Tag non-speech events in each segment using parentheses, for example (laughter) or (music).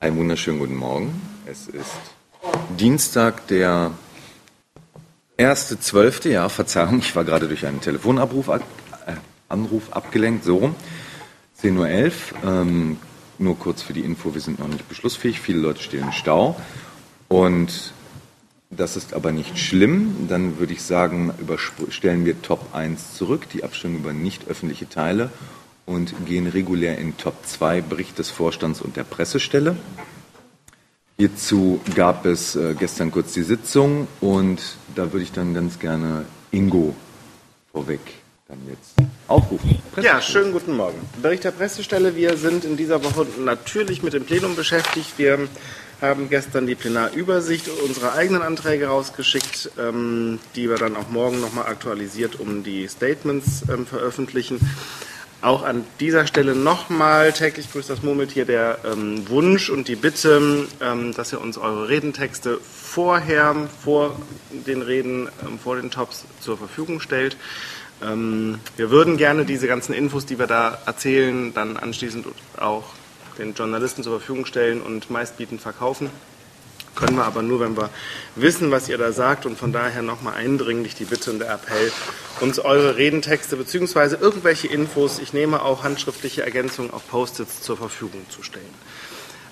Einen wunderschönen guten Morgen. Es ist Dienstag, der 1.12. Ja, Verzeihung, ich war gerade durch einen Telefonabruf äh, Anruf abgelenkt, so rum. 10.11 Uhr. Ähm, nur kurz für die Info, wir sind noch nicht beschlussfähig. Viele Leute stehen im Stau. Und das ist aber nicht schlimm. Dann würde ich sagen, stellen wir Top 1 zurück, die Abstimmung über nicht öffentliche Teile und gehen regulär in Top 2 Bericht des Vorstands und der Pressestelle. Hierzu gab es äh, gestern kurz die Sitzung und da würde ich dann ganz gerne Ingo vorweg dann jetzt aufrufen. Ja, schönen guten Morgen. Bericht der Pressestelle. Wir sind in dieser Woche natürlich mit dem Plenum beschäftigt. Wir haben gestern die Plenarübersicht unserer eigenen Anträge rausgeschickt, ähm, die wir dann auch morgen nochmal aktualisiert um die Statements ähm, veröffentlichen. Auch an dieser Stelle nochmal täglich grüßt das Murmeltier der ähm, Wunsch und die Bitte, ähm, dass ihr uns eure Redentexte vorher, vor den Reden, ähm, vor den Tops zur Verfügung stellt. Ähm, wir würden gerne diese ganzen Infos, die wir da erzählen, dann anschließend auch den Journalisten zur Verfügung stellen und meistbietend verkaufen. Können wir aber nur, wenn wir wissen, was ihr da sagt und von daher nochmal eindringlich die Bitte und der Appell, uns eure Redentexte bzw. irgendwelche Infos, ich nehme auch handschriftliche Ergänzungen auf Post-its zur Verfügung zu stellen.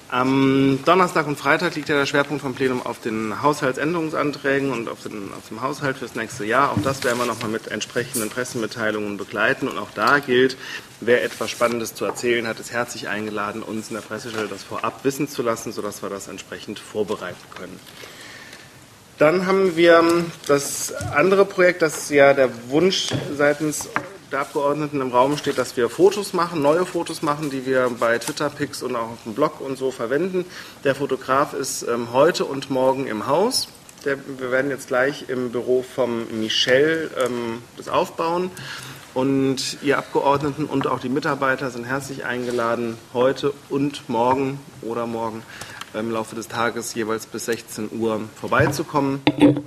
Am Donnerstag und Freitag liegt ja der Schwerpunkt vom Plenum auf den Haushaltsänderungsanträgen und auf, den, auf dem Haushalt fürs nächste Jahr. Auch das werden wir nochmal mit entsprechenden Pressemitteilungen begleiten. Und auch da gilt, wer etwas Spannendes zu erzählen hat, ist herzlich eingeladen, uns in der Pressestelle das vorab wissen zu lassen, sodass wir das entsprechend vorbereiten können. Dann haben wir das andere Projekt, das ja der Wunsch seitens der Abgeordneten im Raum steht, dass wir Fotos machen, neue Fotos machen, die wir bei Twitter, Pix und auch auf dem Blog und so verwenden. Der Fotograf ist ähm, heute und morgen im Haus. Der, wir werden jetzt gleich im Büro vom Michel ähm, das aufbauen. Und ihr Abgeordneten und auch die Mitarbeiter sind herzlich eingeladen, heute und morgen oder morgen im Laufe des Tages jeweils bis 16 Uhr vorbeizukommen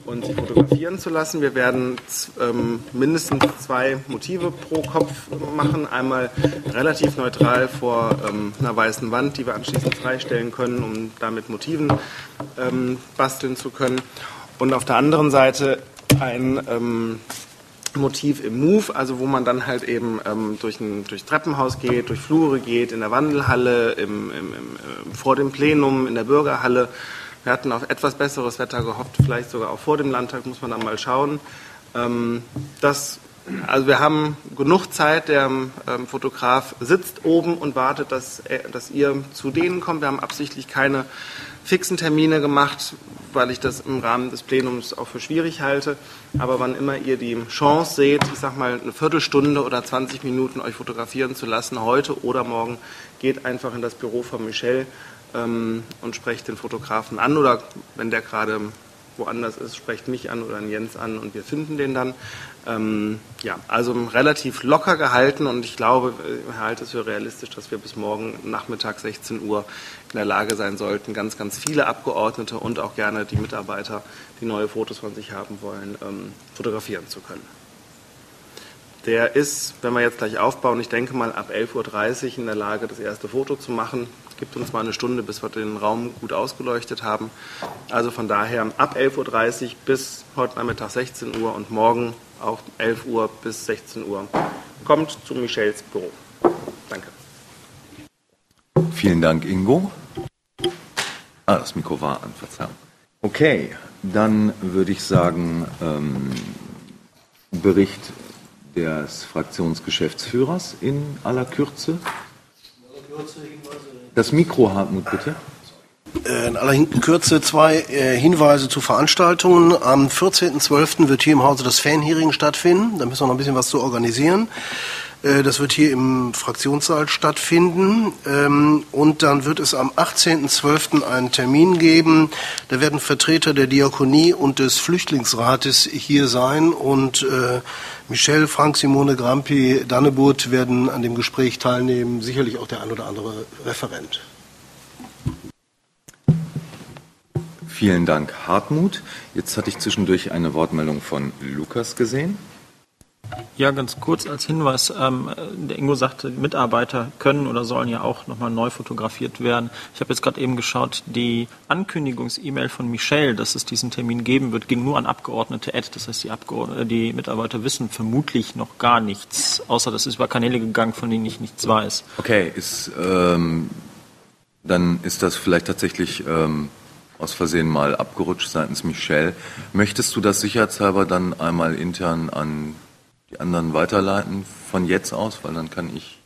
und sich fotografieren zu lassen. Wir werden ähm, mindestens zwei Motive pro Kopf machen. Einmal relativ neutral vor ähm, einer weißen Wand, die wir anschließend freistellen können, um damit Motiven ähm, basteln zu können. Und auf der anderen Seite ein ähm, Motiv im Move, also wo man dann halt eben ähm, durch ein durch Treppenhaus geht, durch Flure geht, in der Wandelhalle, im, im, im, vor dem Plenum, in der Bürgerhalle. Wir hatten auf etwas besseres Wetter gehofft, vielleicht sogar auch vor dem Landtag, muss man dann mal schauen. Ähm, das, also wir haben genug Zeit, der ähm, Fotograf sitzt oben und wartet, dass, dass ihr zu denen kommt. Wir haben absichtlich keine fixen Termine gemacht, weil ich das im Rahmen des Plenums auch für schwierig halte. Aber wann immer ihr die Chance seht, ich sag mal eine Viertelstunde oder 20 Minuten euch fotografieren zu lassen, heute oder morgen, geht einfach in das Büro von Michel ähm, und sprecht den Fotografen an oder wenn der gerade woanders ist, sprecht mich an oder einen Jens an und wir finden den dann. Ähm, ja, also relativ locker gehalten und ich glaube, ich halte es für realistisch, dass wir bis morgen Nachmittag 16 Uhr in der Lage sein sollten, ganz, ganz viele Abgeordnete und auch gerne die Mitarbeiter, die neue Fotos von sich haben wollen, ähm, fotografieren zu können. Der ist, wenn wir jetzt gleich aufbauen, ich denke mal ab 11.30 Uhr in der Lage, das erste Foto zu machen. Gibt uns mal eine Stunde, bis wir den Raum gut ausgeleuchtet haben. Also von daher ab 11.30 Uhr bis heute Nachmittag 16 Uhr und morgen auch 11 Uhr bis 16 Uhr. Kommt zu Michels Büro. Danke. Vielen Dank, Ingo. Ah, das Mikro war an, Verzeihung. Okay, dann würde ich sagen, ähm, Bericht des Fraktionsgeschäftsführers in aller Kürze. Das Mikro, Hartmut, bitte. Äh, in aller Kürze zwei äh, Hinweise zu Veranstaltungen. Am 14.12. wird hier im Hause das Fanhearing stattfinden. Da müssen wir noch ein bisschen was zu organisieren. Äh, das wird hier im Fraktionssaal stattfinden. Ähm, und dann wird es am 18.12. einen Termin geben. Da werden Vertreter der Diakonie und des Flüchtlingsrates hier sein. Und Michel, Frank, Simone, Grampi, Dannebut werden an dem Gespräch teilnehmen. Sicherlich auch der ein oder andere Referent. Vielen Dank, Hartmut. Jetzt hatte ich zwischendurch eine Wortmeldung von Lukas gesehen. Ja, ganz kurz als Hinweis. Ähm, der Ingo sagte, Mitarbeiter können oder sollen ja auch nochmal neu fotografiert werden. Ich habe jetzt gerade eben geschaut, die Ankündigungs-E-Mail von Michelle, dass es diesen Termin geben wird, ging nur an Abgeordnete Ed. Das heißt, die, Abgeordnete, die Mitarbeiter wissen vermutlich noch gar nichts, außer das ist über Kanäle gegangen, von denen ich nichts weiß. Okay, ist, ähm, dann ist das vielleicht tatsächlich ähm, aus Versehen mal abgerutscht seitens Michelle. Möchtest du das sicherheitshalber dann einmal intern an die anderen weiterleiten von jetzt aus, weil dann kann ich,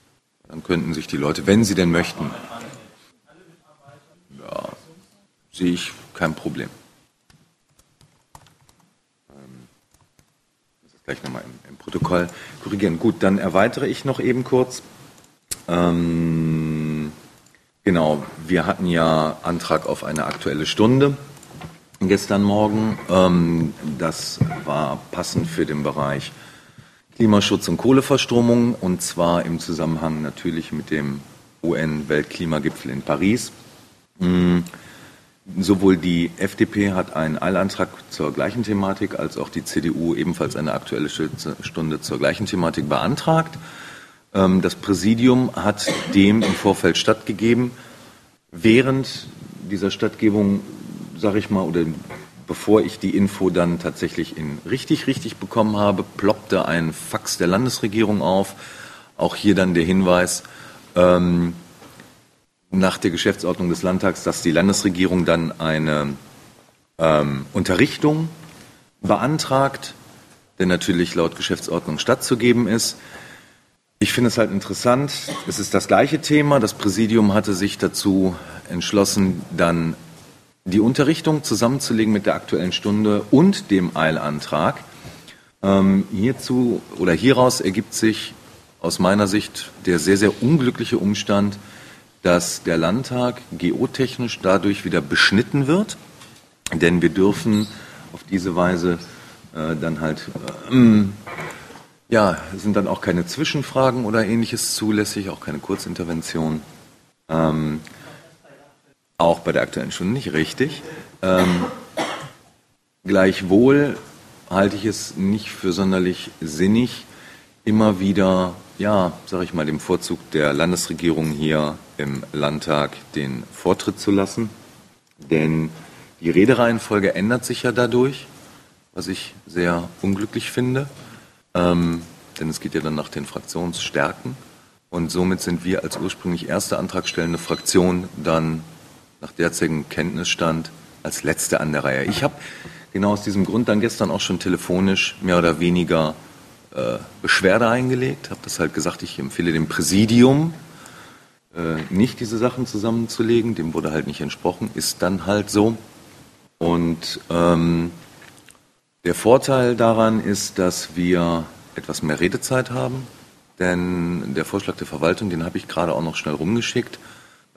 dann könnten sich die Leute, wenn sie denn möchten, ja, sehe ich kein Problem. Ähm, das ist gleich nochmal im, im Protokoll korrigieren. Gut, dann erweitere ich noch eben kurz. Ähm, genau, wir hatten ja Antrag auf eine aktuelle Stunde gestern Morgen. Ähm, das war passend für den Bereich Klimaschutz und Kohleverstromung und zwar im Zusammenhang natürlich mit dem UN-Weltklimagipfel in Paris. Mm, sowohl die FDP hat einen Eilantrag zur gleichen Thematik als auch die CDU ebenfalls eine aktuelle Stunde zur gleichen Thematik beantragt. Ähm, das Präsidium hat dem im Vorfeld stattgegeben. Während dieser Stattgebung, sage ich mal, oder bevor ich die Info dann tatsächlich in richtig, richtig bekommen habe, ploppte ein Fax der Landesregierung auf. Auch hier dann der Hinweis ähm, nach der Geschäftsordnung des Landtags, dass die Landesregierung dann eine ähm, Unterrichtung beantragt, der natürlich laut Geschäftsordnung stattzugeben ist. Ich finde es halt interessant. Es ist das gleiche Thema. Das Präsidium hatte sich dazu entschlossen, dann die Unterrichtung zusammenzulegen mit der Aktuellen Stunde und dem Eilantrag. Ähm, hierzu oder hieraus ergibt sich aus meiner Sicht der sehr, sehr unglückliche Umstand, dass der Landtag geotechnisch dadurch wieder beschnitten wird. Denn wir dürfen auf diese Weise äh, dann halt, äh, ja, sind dann auch keine Zwischenfragen oder ähnliches zulässig, auch keine Kurzintervention. Ähm, auch bei der Aktuellen Stunde nicht richtig. Ähm, gleichwohl halte ich es nicht für sonderlich sinnig, immer wieder, ja, sage ich mal, dem Vorzug der Landesregierung hier im Landtag den Vortritt zu lassen. Denn die Redereihenfolge ändert sich ja dadurch, was ich sehr unglücklich finde. Ähm, denn es geht ja dann nach den Fraktionsstärken. Und somit sind wir als ursprünglich erste antragstellende Fraktion dann nach derzeitigem Kenntnisstand als Letzte an der Reihe. Ich habe genau aus diesem Grund dann gestern auch schon telefonisch mehr oder weniger äh, Beschwerde eingelegt, habe das halt gesagt, ich empfehle dem Präsidium, äh, nicht diese Sachen zusammenzulegen, dem wurde halt nicht entsprochen, ist dann halt so. Und ähm, der Vorteil daran ist, dass wir etwas mehr Redezeit haben, denn der Vorschlag der Verwaltung, den habe ich gerade auch noch schnell rumgeschickt,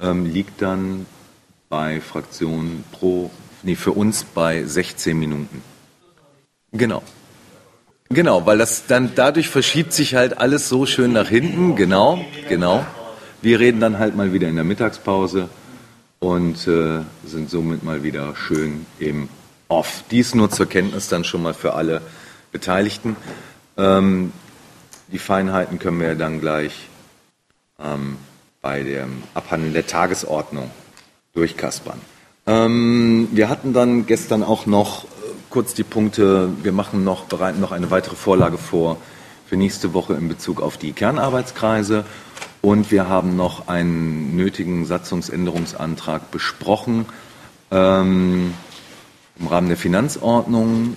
ähm, liegt dann bei Fraktionen pro, nee, für uns bei 16 Minuten. Genau. Genau, weil das dann dadurch verschiebt sich halt alles so schön nach hinten. Genau, genau. Wir reden dann halt mal wieder in der Mittagspause und äh, sind somit mal wieder schön im Off. Dies nur zur Kenntnis dann schon mal für alle Beteiligten. Ähm, die Feinheiten können wir dann gleich ähm, bei dem Abhandeln der Tagesordnung durchkaspern. Ähm, wir hatten dann gestern auch noch äh, kurz die Punkte, wir machen noch, bereiten noch eine weitere Vorlage vor für nächste Woche in Bezug auf die Kernarbeitskreise. Und wir haben noch einen nötigen Satzungsänderungsantrag besprochen ähm, im Rahmen der Finanzordnung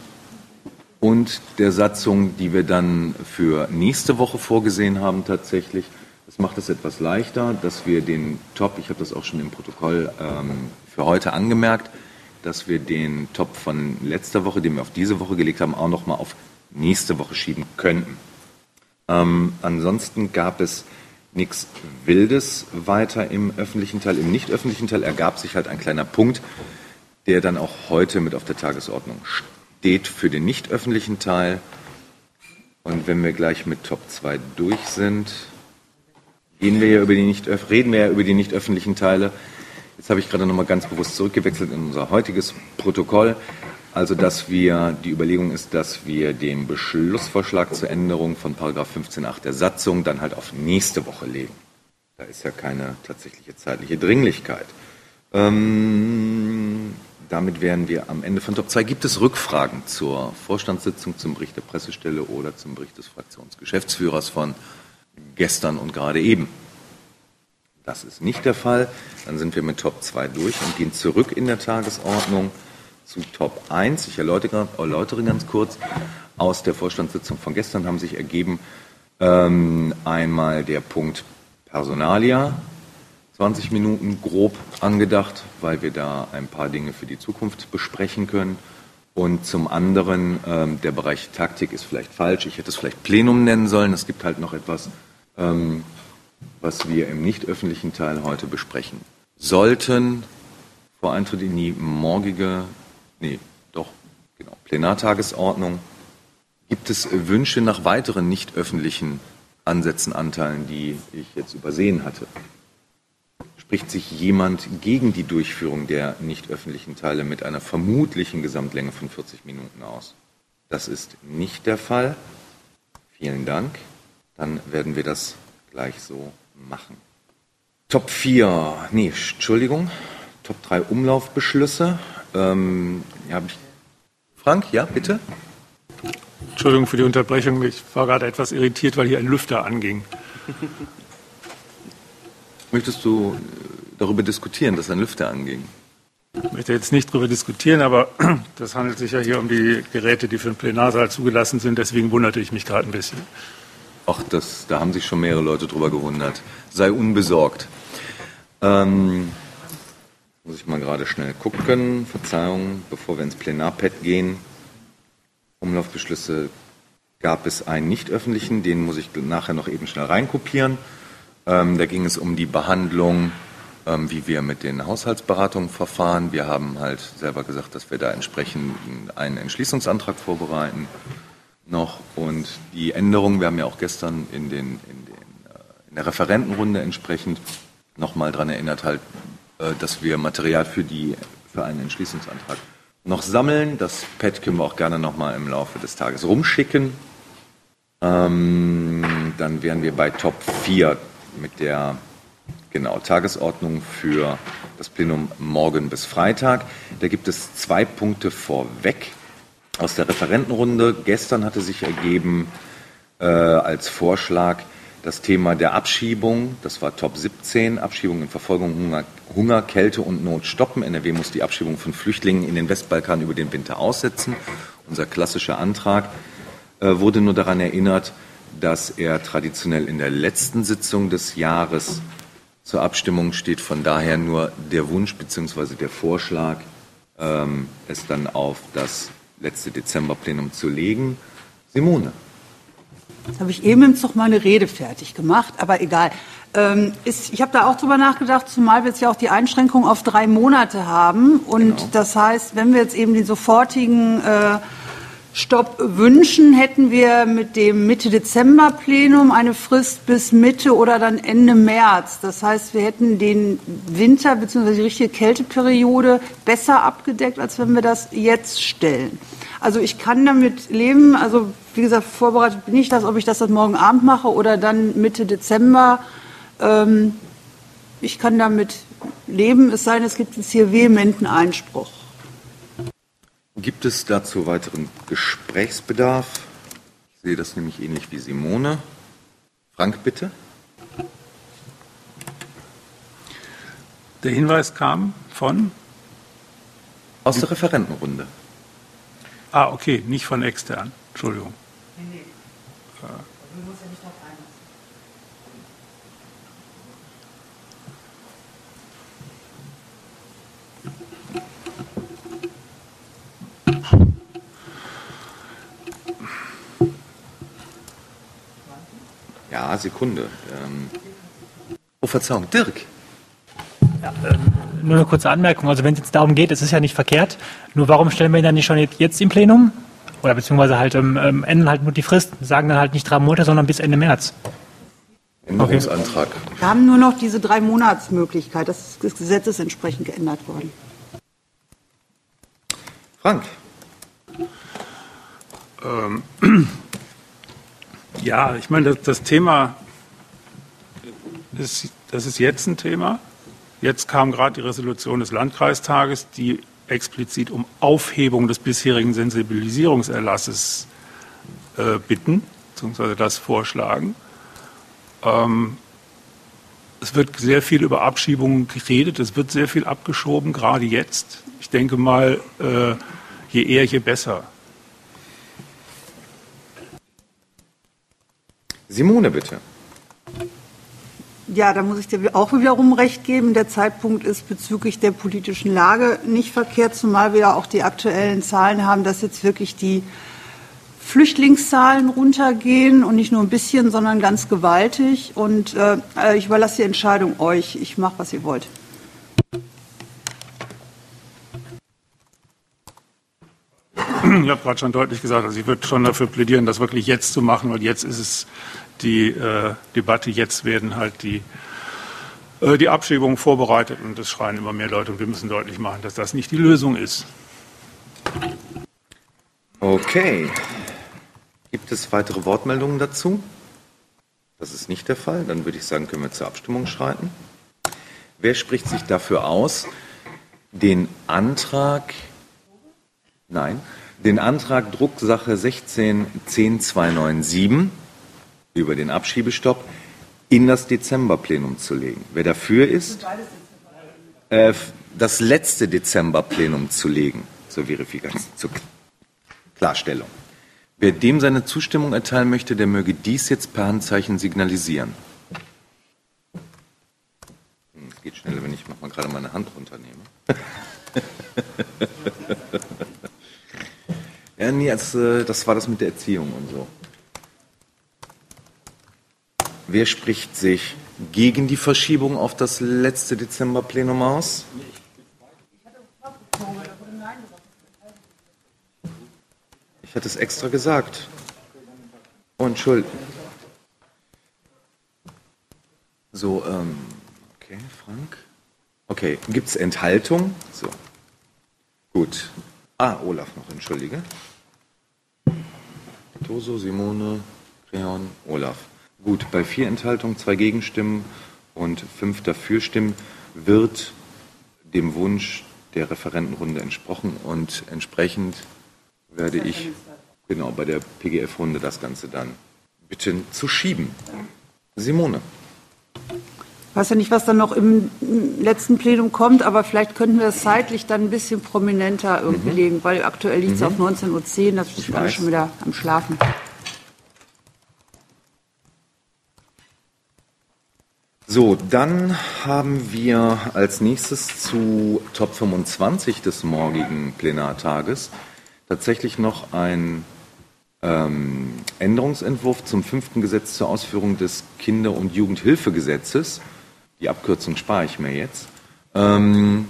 und der Satzung, die wir dann für nächste Woche vorgesehen haben tatsächlich. Das macht es etwas leichter, dass wir den Top, ich habe das auch schon im Protokoll ähm, für heute angemerkt, dass wir den Top von letzter Woche, den wir auf diese Woche gelegt haben, auch noch mal auf nächste Woche schieben könnten. Ähm, ansonsten gab es nichts Wildes weiter im öffentlichen Teil. Im nicht öffentlichen Teil ergab sich halt ein kleiner Punkt, der dann auch heute mit auf der Tagesordnung steht für den nicht öffentlichen Teil. Und wenn wir gleich mit Top 2 durch sind, gehen wir ja über die nicht, reden wir ja über die nicht öffentlichen Teile. Jetzt habe ich gerade nochmal ganz bewusst zurückgewechselt in unser heutiges Protokoll. also dass wir, die Überlegung ist, dass wir den Beschlussvorschlag zur Änderung von Paragraph 15.8 der Satzung dann halt auf nächste Woche legen. Da ist ja keine tatsächliche zeitliche Dringlichkeit. Ähm, damit wären wir am Ende von Top 2. Gibt es Rückfragen zur Vorstandssitzung, zum Bericht der Pressestelle oder zum Bericht des Fraktionsgeschäftsführers von gestern und gerade eben? Das ist nicht der Fall. Dann sind wir mit Top 2 durch und gehen zurück in der Tagesordnung zu Top 1. Ich erläutere, erläutere ganz kurz. Aus der Vorstandssitzung von gestern haben sich ergeben ähm, einmal der Punkt Personalia, 20 Minuten grob angedacht, weil wir da ein paar Dinge für die Zukunft besprechen können. Und zum anderen, ähm, der Bereich Taktik ist vielleicht falsch. Ich hätte es vielleicht Plenum nennen sollen. Es gibt halt noch etwas, ähm, was wir im nicht öffentlichen Teil heute besprechen sollten. Vor Eintritt in die morgige, nee, doch, genau, Plenartagesordnung. Gibt es Wünsche nach weiteren nicht öffentlichen Ansätzen, Anteilen, die ich jetzt übersehen hatte? Spricht sich jemand gegen die Durchführung der nicht öffentlichen Teile mit einer vermutlichen Gesamtlänge von 40 Minuten aus? Das ist nicht der Fall. Vielen Dank. Dann werden wir das gleich so machen. Top 4, nee, Entschuldigung, Top 3 Umlaufbeschlüsse. Ähm, ja, Frank, ja, bitte. Entschuldigung für die Unterbrechung, ich war gerade etwas irritiert, weil hier ein Lüfter anging. Möchtest du äh, darüber diskutieren, dass ein Lüfter anging? Ich möchte jetzt nicht darüber diskutieren, aber (clears throat) das handelt sich ja hier um die Geräte, die für den Plenarsaal zugelassen sind. Deswegen wunderte ich mich gerade ein bisschen. Ach, das, da haben sich schon mehrere Leute drüber gewundert. Sei unbesorgt. Ähm, muss ich mal gerade schnell gucken. Verzeihung, bevor wir ins Plenarpad gehen. Umlaufbeschlüsse gab es einen nicht öffentlichen, den muss ich nachher noch eben schnell reinkopieren. Ähm, da ging es um die Behandlung, ähm, wie wir mit den Haushaltsberatungen verfahren. Wir haben halt selber gesagt, dass wir da entsprechend einen Entschließungsantrag vorbereiten noch und die Änderungen, wir haben ja auch gestern in, den, in, den, äh, in der Referentenrunde entsprechend nochmal daran erinnert, halt, äh, dass wir Material für, die, für einen Entschließungsantrag noch sammeln. Das Pad können wir auch gerne nochmal im Laufe des Tages rumschicken. Ähm, dann wären wir bei Top 4 mit der genau, Tagesordnung für das Plenum morgen bis Freitag. Da gibt es zwei Punkte vorweg aus der Referentenrunde. Gestern hatte sich ergeben äh, als Vorschlag das Thema der Abschiebung. Das war Top 17, Abschiebung in Verfolgung Hunger, Hunger, Kälte und Not stoppen. NRW muss die Abschiebung von Flüchtlingen in den Westbalkan über den Winter aussetzen. Unser klassischer Antrag äh, wurde nur daran erinnert, dass er traditionell in der letzten Sitzung des Jahres zur Abstimmung steht. Von daher nur der Wunsch bzw. der Vorschlag, ähm, es dann auf das letzte Dezemberplenum zu legen. Simone. Jetzt habe ich eben Zug meine Rede fertig gemacht, aber egal. Ähm, ist, ich habe da auch drüber nachgedacht, zumal wir jetzt ja auch die Einschränkung auf drei Monate haben. Und genau. das heißt, wenn wir jetzt eben den sofortigen äh, Stopp wünschen, hätten wir mit dem Mitte Dezember Plenum eine Frist bis Mitte oder dann Ende März. Das heißt, wir hätten den Winter bzw. die richtige Kälteperiode besser abgedeckt, als wenn wir das jetzt stellen. Also ich kann damit leben. Also wie gesagt, vorbereitet bin ich das, ob ich das dann morgen Abend mache oder dann Mitte Dezember. Ähm, ich kann damit leben, es sei denn, es gibt jetzt hier vehementen Einspruch. Gibt es dazu weiteren Gesprächsbedarf? Ich sehe das nämlich ähnlich wie Simone. Frank, bitte. Der Hinweis kam von? Aus der Referentenrunde. Ah, okay, nicht von extern. Entschuldigung. Nee, nee. Ja, Sekunde. Ähm oh, Verzeihung, Dirk. Ja, äh, nur eine kurze Anmerkung. Also wenn es jetzt darum geht, es ist ja nicht verkehrt. Nur warum stellen wir ihn dann nicht schon jetzt im Plenum? Oder beziehungsweise halt ähm, ähm, ändern halt nur die Frist, sagen dann halt nicht drei Monate, sondern bis Ende März. Änderungsantrag. Wir haben nur noch diese drei Monatsmöglichkeit. Das, das Gesetz ist entsprechend geändert worden. Frank. Ähm, ja, ich meine, das, das Thema ist, das ist jetzt ein Thema. Jetzt kam gerade die Resolution des Landkreistages, die explizit um Aufhebung des bisherigen Sensibilisierungserlasses äh, bitten, beziehungsweise das vorschlagen. Ähm, es wird sehr viel über Abschiebungen geredet, es wird sehr viel abgeschoben, gerade jetzt. Ich denke mal, äh, je eher, je besser. Simone, bitte. Ja, da muss ich dir auch wiederum recht geben. Der Zeitpunkt ist bezüglich der politischen Lage nicht verkehrt, zumal wir ja auch die aktuellen Zahlen haben, dass jetzt wirklich die Flüchtlingszahlen runtergehen und nicht nur ein bisschen, sondern ganz gewaltig. Und äh, ich überlasse die Entscheidung euch. Ich mache, was ihr wollt. Ich habe gerade schon deutlich gesagt, also ich würde schon dafür plädieren, das wirklich jetzt zu machen, weil jetzt ist es die äh, Debatte, jetzt werden halt die, äh, die Abschiebungen vorbereitet und es schreien immer mehr Leute und wir müssen deutlich machen, dass das nicht die Lösung ist. Okay. Gibt es weitere Wortmeldungen dazu? Das ist nicht der Fall. Dann würde ich sagen, können wir zur Abstimmung schreiten. Wer spricht sich dafür aus, den Antrag, nein, den Antrag Drucksache 16 10297 über den Abschiebestopp in das Dezemberplenum zu legen? Wer dafür ist, äh, das letzte Dezemberplenum zu legen zur Verifikation, zur Klarstellung. Wer dem seine Zustimmung erteilen möchte, der möge dies jetzt per Handzeichen signalisieren. Hm, Es geht schneller, wenn ich mal gerade meine Hand runternehme. (laughs) ja, nee, als, äh, das war das mit der Erziehung und so. Wer spricht sich gegen die Verschiebung auf das letzte Dezemberplenum aus? Ich hatte es extra gesagt. Oh, Entschuldigung. So, ähm, okay, Frank. Okay, gibt es Enthaltung? So. Gut. Ah, Olaf noch, entschuldige. Toso, Simone, Creon, Olaf. Gut, bei vier Enthaltungen, zwei Gegenstimmen und fünf Dafürstimmen wird dem Wunsch der Referentenrunde entsprochen und entsprechend werde ich genau bei der PGF-Runde das Ganze dann bitten zu schieben. Simone. Ich weiß ja nicht, was dann noch im letzten Plenum kommt, aber vielleicht könnten wir es zeitlich dann ein bisschen prominenter irgendwie legen, weil aktuell liegt es auf 19.10 Uhr, das ist alle weiß. schon wieder am Schlafen. So, dann haben wir als nächstes zu Top 25 des morgigen Plenartages tatsächlich noch ein ähm, Änderungsentwurf zum fünften Gesetz zur Ausführung des Kinder- und Jugendhilfegesetzes. Die Abkürzung spare ich mir jetzt. Ähm,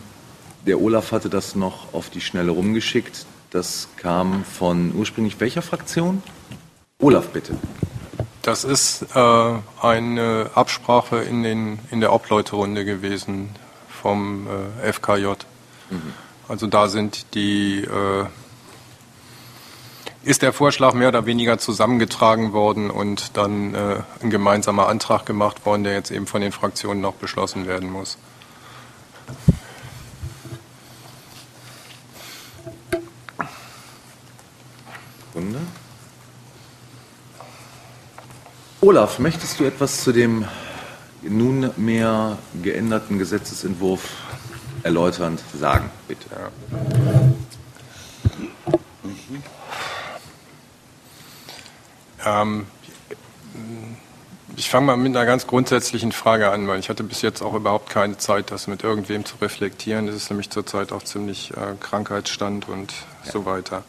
der Olaf hatte das noch auf die Schnelle rumgeschickt. Das kam von ursprünglich welcher Fraktion? Olaf, bitte. Das ist äh, eine Absprache in, den, in der Obleuterunde gewesen vom äh, FKJ. Also da sind die, äh, ist der Vorschlag mehr oder weniger zusammengetragen worden und dann äh, ein gemeinsamer Antrag gemacht worden, der jetzt eben von den Fraktionen noch beschlossen werden muss. Runde. Olaf, möchtest du etwas zu dem nunmehr geänderten Gesetzesentwurf erläuternd sagen, bitte? Ähm, ich fange mal mit einer ganz grundsätzlichen Frage an, weil ich hatte bis jetzt auch überhaupt keine Zeit, das mit irgendwem zu reflektieren. Das ist nämlich zurzeit auch ziemlich äh, Krankheitsstand und so weiter.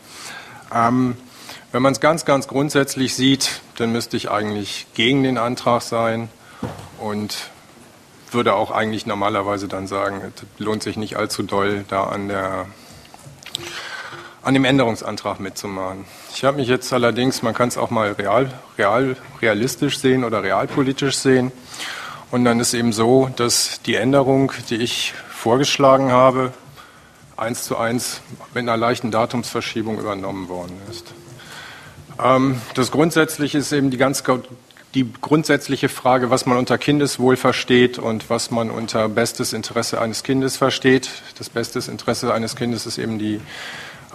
Ähm, wenn man es ganz, ganz grundsätzlich sieht, dann müsste ich eigentlich gegen den Antrag sein und würde auch eigentlich normalerweise dann sagen, es lohnt sich nicht allzu doll, da an der an dem Änderungsantrag mitzumachen. Ich habe mich jetzt allerdings, man kann es auch mal real, real, realistisch sehen oder realpolitisch sehen. Und dann ist eben so, dass die Änderung, die ich vorgeschlagen habe, eins zu eins mit einer leichten Datumsverschiebung übernommen worden ist. Ähm, das grundsätzliche ist eben die ganz die grundsätzliche Frage, was man unter Kindeswohl versteht und was man unter bestes Interesse eines Kindes versteht. Das bestes Interesse eines Kindes ist eben die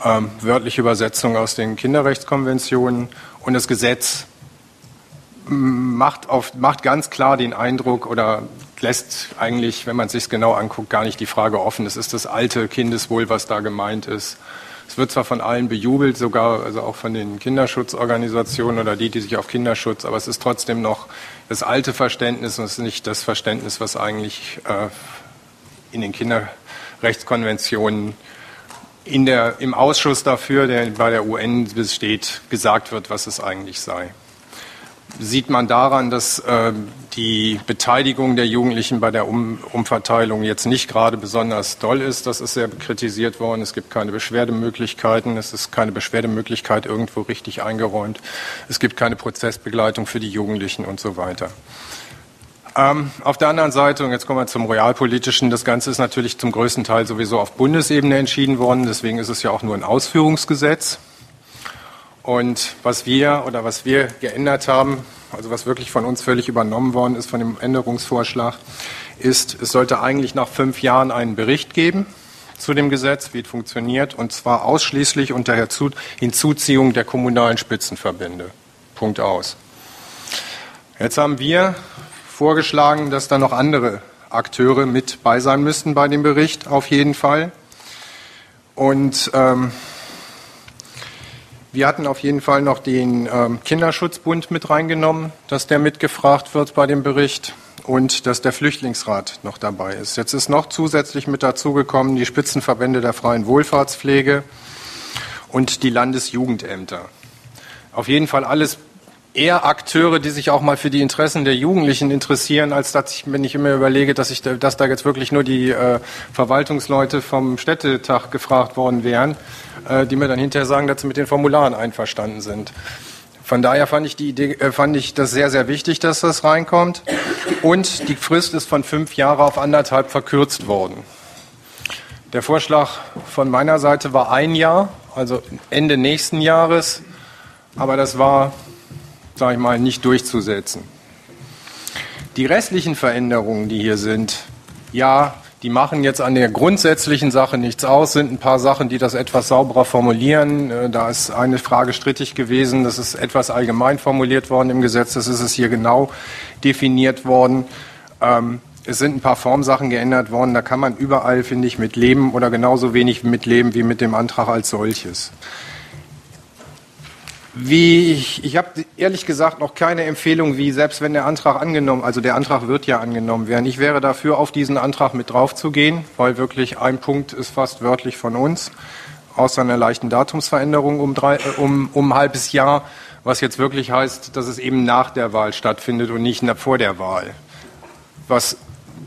ähm, wörtliche Übersetzung aus den Kinderrechtskonventionen und das Gesetz macht, auf, macht ganz klar den Eindruck oder lässt eigentlich, wenn man es sich genau anguckt, gar nicht die Frage offen. Es ist das alte Kindeswohl, was da gemeint ist. Es wird zwar von allen bejubelt, sogar also auch von den Kinderschutzorganisationen oder die, die sich auf Kinderschutz, aber es ist trotzdem noch das alte Verständnis und es ist nicht das Verständnis, was eigentlich äh, in den Kinderrechtskonventionen in der, im Ausschuss dafür, der bei der UN besteht, gesagt wird, was es eigentlich sei sieht man daran, dass äh, die Beteiligung der Jugendlichen bei der um Umverteilung jetzt nicht gerade besonders doll ist. Das ist sehr kritisiert worden. Es gibt keine Beschwerdemöglichkeiten. Es ist keine Beschwerdemöglichkeit irgendwo richtig eingeräumt. Es gibt keine Prozessbegleitung für die Jugendlichen und so weiter. Ähm, auf der anderen Seite, und jetzt kommen wir zum Realpolitischen, das Ganze ist natürlich zum größten Teil sowieso auf Bundesebene entschieden worden. Deswegen ist es ja auch nur ein Ausführungsgesetz. Und was wir oder was wir geändert haben, also was wirklich von uns völlig übernommen worden ist von dem Änderungsvorschlag, ist, es sollte eigentlich nach fünf Jahren einen Bericht geben zu dem Gesetz, wie es funktioniert, und zwar ausschließlich unter Hinzuziehung der kommunalen Spitzenverbände. Punkt aus. Jetzt haben wir vorgeschlagen, dass da noch andere Akteure mit bei sein müssten bei dem Bericht, auf jeden Fall. Und ähm, wir hatten auf jeden Fall noch den ähm, Kinderschutzbund mit reingenommen, dass der mitgefragt wird bei dem Bericht und dass der Flüchtlingsrat noch dabei ist. Jetzt ist noch zusätzlich mit dazugekommen die Spitzenverbände der freien Wohlfahrtspflege und die Landesjugendämter. Auf jeden Fall alles eher Akteure, die sich auch mal für die Interessen der Jugendlichen interessieren, als dass ich, wenn ich immer überlege, dass, ich, dass da jetzt wirklich nur die äh, Verwaltungsleute vom Städtetag gefragt worden wären, äh, die mir dann hinterher sagen, dass sie mit den Formularen einverstanden sind. Von daher fand ich, die Idee, äh, fand ich das sehr, sehr wichtig, dass das reinkommt. Und die Frist ist von fünf Jahre auf anderthalb verkürzt worden. Der Vorschlag von meiner Seite war ein Jahr, also Ende nächsten Jahres. Aber das war sage ich mal, nicht durchzusetzen. Die restlichen Veränderungen, die hier sind, ja, die machen jetzt an der grundsätzlichen Sache nichts aus, sind ein paar Sachen, die das etwas sauberer formulieren. Äh, da ist eine Frage strittig gewesen, das ist etwas allgemein formuliert worden im Gesetz, das ist es hier genau definiert worden. Ähm, es sind ein paar Formsachen geändert worden, da kann man überall, finde ich, mit leben oder genauso wenig mit leben wie mit dem Antrag als solches. Wie ich, ich habe ehrlich gesagt noch keine Empfehlung, wie selbst wenn der Antrag angenommen, also der Antrag wird ja angenommen werden. Ich wäre dafür, auf diesen Antrag mit drauf zu gehen, weil wirklich ein Punkt ist fast wörtlich von uns, außer einer leichten Datumsveränderung um, drei, äh, um, um ein halbes Jahr, was jetzt wirklich heißt, dass es eben nach der Wahl stattfindet und nicht vor der Wahl. Was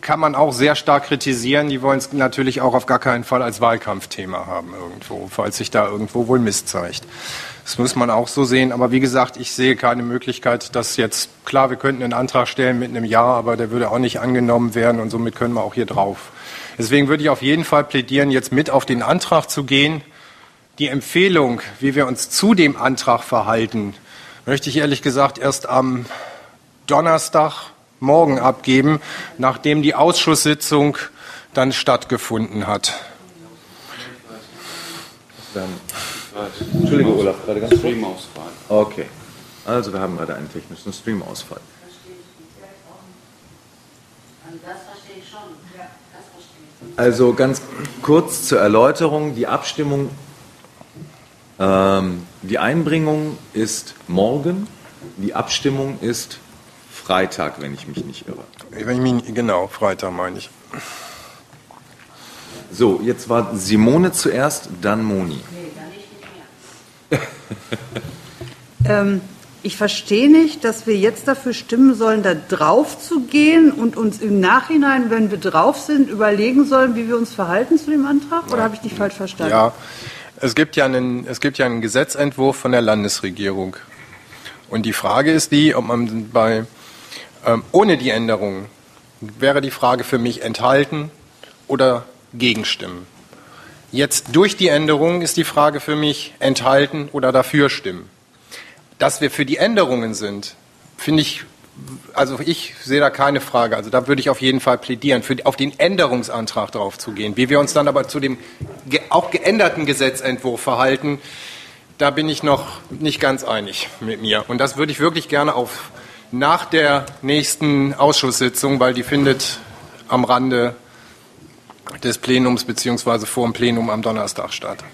kann man auch sehr stark kritisieren. Die wollen es natürlich auch auf gar keinen Fall als Wahlkampfthema haben irgendwo, falls sich da irgendwo wohl Mist zeigt. Das muss man auch so sehen. Aber wie gesagt, ich sehe keine Möglichkeit, dass jetzt, klar, wir könnten einen Antrag stellen mit einem Ja, aber der würde auch nicht angenommen werden und somit können wir auch hier drauf. Deswegen würde ich auf jeden Fall plädieren, jetzt mit auf den Antrag zu gehen. Die Empfehlung, wie wir uns zu dem Antrag verhalten, möchte ich ehrlich gesagt erst am Donnerstag morgen abgeben, nachdem die Ausschusssitzung dann stattgefunden hat. Dann Entschuldige, Olaf, gerade ganz Streamausfall. Okay. Also wir haben gerade einen technischen Streamausfall. Also ganz kurz zur Erläuterung. Die Abstimmung, ähm, die Einbringung ist morgen. Die Abstimmung ist Freitag, wenn ich mich nicht irre. Wenn ich mich, genau, Freitag meine ich. So, jetzt war Simone zuerst, dann Moni. (laughs) ähm, ich verstehe nicht, dass wir jetzt dafür stimmen sollen, da drauf zu gehen und uns im Nachhinein, wenn wir drauf sind, überlegen sollen, wie wir uns verhalten zu dem Antrag? Oder habe ich dich falsch verstanden? Ja, es gibt ja, einen, es gibt ja einen Gesetzentwurf von der Landesregierung. Und die Frage ist die, ob man bei, ähm, ohne die Änderung, wäre die Frage für mich enthalten oder gegenstimmen. Jetzt durch die Änderung ist die Frage für mich enthalten oder dafür stimmen. dass wir für die Änderungen sind, finde ich, also ich sehe da keine Frage. Also da würde ich auf jeden Fall plädieren, für, auf den Änderungsantrag drauf zu gehen. Wie wir uns dann aber zu dem auch geänderten Gesetzentwurf verhalten, da bin ich noch nicht ganz einig mit mir. Und das würde ich wirklich gerne auf nach der nächsten Ausschusssitzung, weil die findet am Rande des Plenums beziehungsweise vor dem Plenum am Donnerstag statt.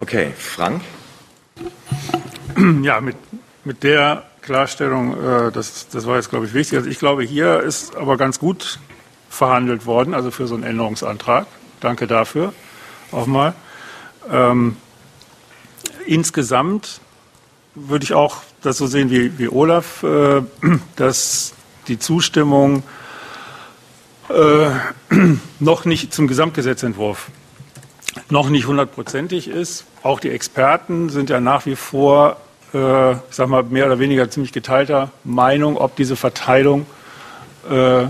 Okay, Frank? Ja, mit, mit der Klarstellung, äh, das, das war jetzt, glaube ich, wichtig. Also ich glaube, hier ist aber ganz gut verhandelt worden, also für so einen Änderungsantrag. Danke dafür auch mal. Ähm, insgesamt würde ich auch das so sehen wie, wie Olaf, äh, (clears throat) dass die Zustimmung äh, (clears throat) noch nicht zum Gesamtgesetzentwurf noch nicht hundertprozentig ist. Auch die Experten sind ja nach wie vor, äh, ich sag mal, mehr oder weniger ziemlich geteilter Meinung, ob diese Verteilung äh,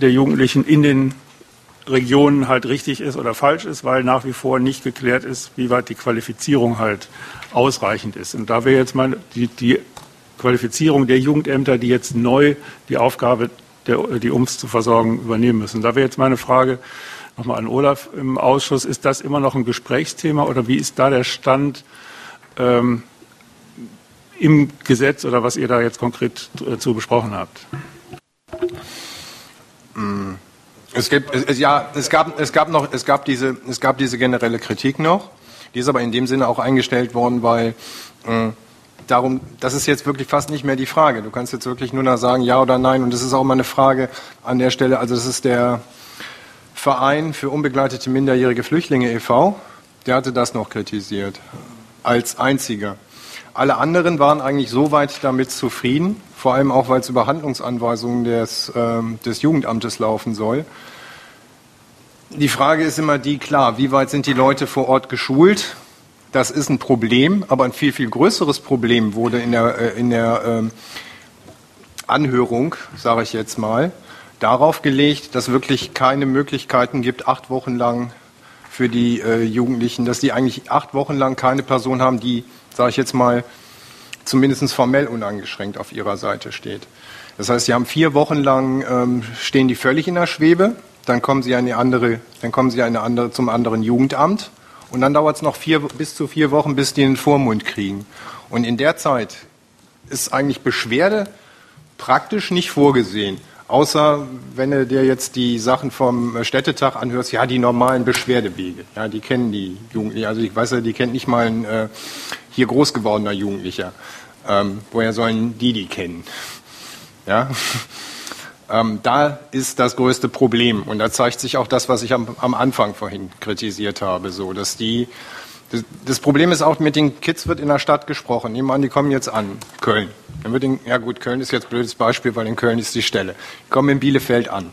der Jugendlichen in den Regionen halt richtig ist oder falsch ist, weil nach wie vor nicht geklärt ist, wie weit die Qualifizierung halt ausreichend ist. Und da wäre jetzt mal die, die Qualifizierung der Jugendämter, die jetzt neu die Aufgabe, der, die UMS zu versorgen, übernehmen müssen. Da wäre jetzt meine Frage nochmal an Olaf im Ausschuss. Ist das immer noch ein Gesprächsthema oder wie ist da der Stand ähm, im Gesetz oder was ihr da jetzt konkret zu besprochen habt? Es gibt, es, ja, es gab, es gab noch, es gab diese, es gab diese generelle Kritik noch. Die ist aber in dem Sinne auch eingestellt worden, weil äh, darum, das ist jetzt wirklich fast nicht mehr die Frage. Du kannst jetzt wirklich nur noch sagen, ja oder nein. Und das ist auch mal eine Frage an der Stelle. Also das ist der Verein für unbegleitete minderjährige Flüchtlinge e.V. Der hatte das noch kritisiert als einziger. Alle anderen waren eigentlich soweit damit zufrieden, vor allem auch, weil es über Handlungsanweisungen des, ähm, des Jugendamtes laufen soll. Die Frage ist immer die, klar, wie weit sind die Leute vor Ort geschult? Das ist ein Problem, aber ein viel, viel größeres Problem wurde in der, äh, in der ähm, Anhörung, sage ich jetzt mal, darauf gelegt, dass wirklich keine Möglichkeiten gibt, acht Wochen lang für die äh, Jugendlichen, dass die eigentlich acht Wochen lang keine Person haben, die, sage ich jetzt mal, zumindest formell uneingeschränkt auf ihrer Seite steht. Das heißt, sie haben vier Wochen lang ähm, stehen die völlig in der Schwebe dann kommen sie eine andere, dann kommen sie eine andere, zum anderen Jugendamt und dann dauert es noch vier, bis zu vier Wochen, bis die den Vormund kriegen. Und in der Zeit ist eigentlich Beschwerde praktisch nicht vorgesehen. Außer wenn du dir jetzt die Sachen vom Städtetag anhörst, ja, die normalen Beschwerdewege. Ja, die kennen die Jugendlichen. Also ich weiß ja, die kennt nicht mal ein äh, hier groß gewordener Jugendlicher. Ähm, woher sollen die die kennen? Ja, ähm, da ist das größte Problem. Und da zeigt sich auch das, was ich am, am Anfang vorhin kritisiert habe, so, dass die, das, das, Problem ist auch, mit den Kids wird in der Stadt gesprochen. Nehmen wir an, die kommen jetzt an, Köln. Dann wird in, ja gut, Köln ist jetzt ein blödes Beispiel, weil in Köln ist die Stelle. Die kommen in Bielefeld an.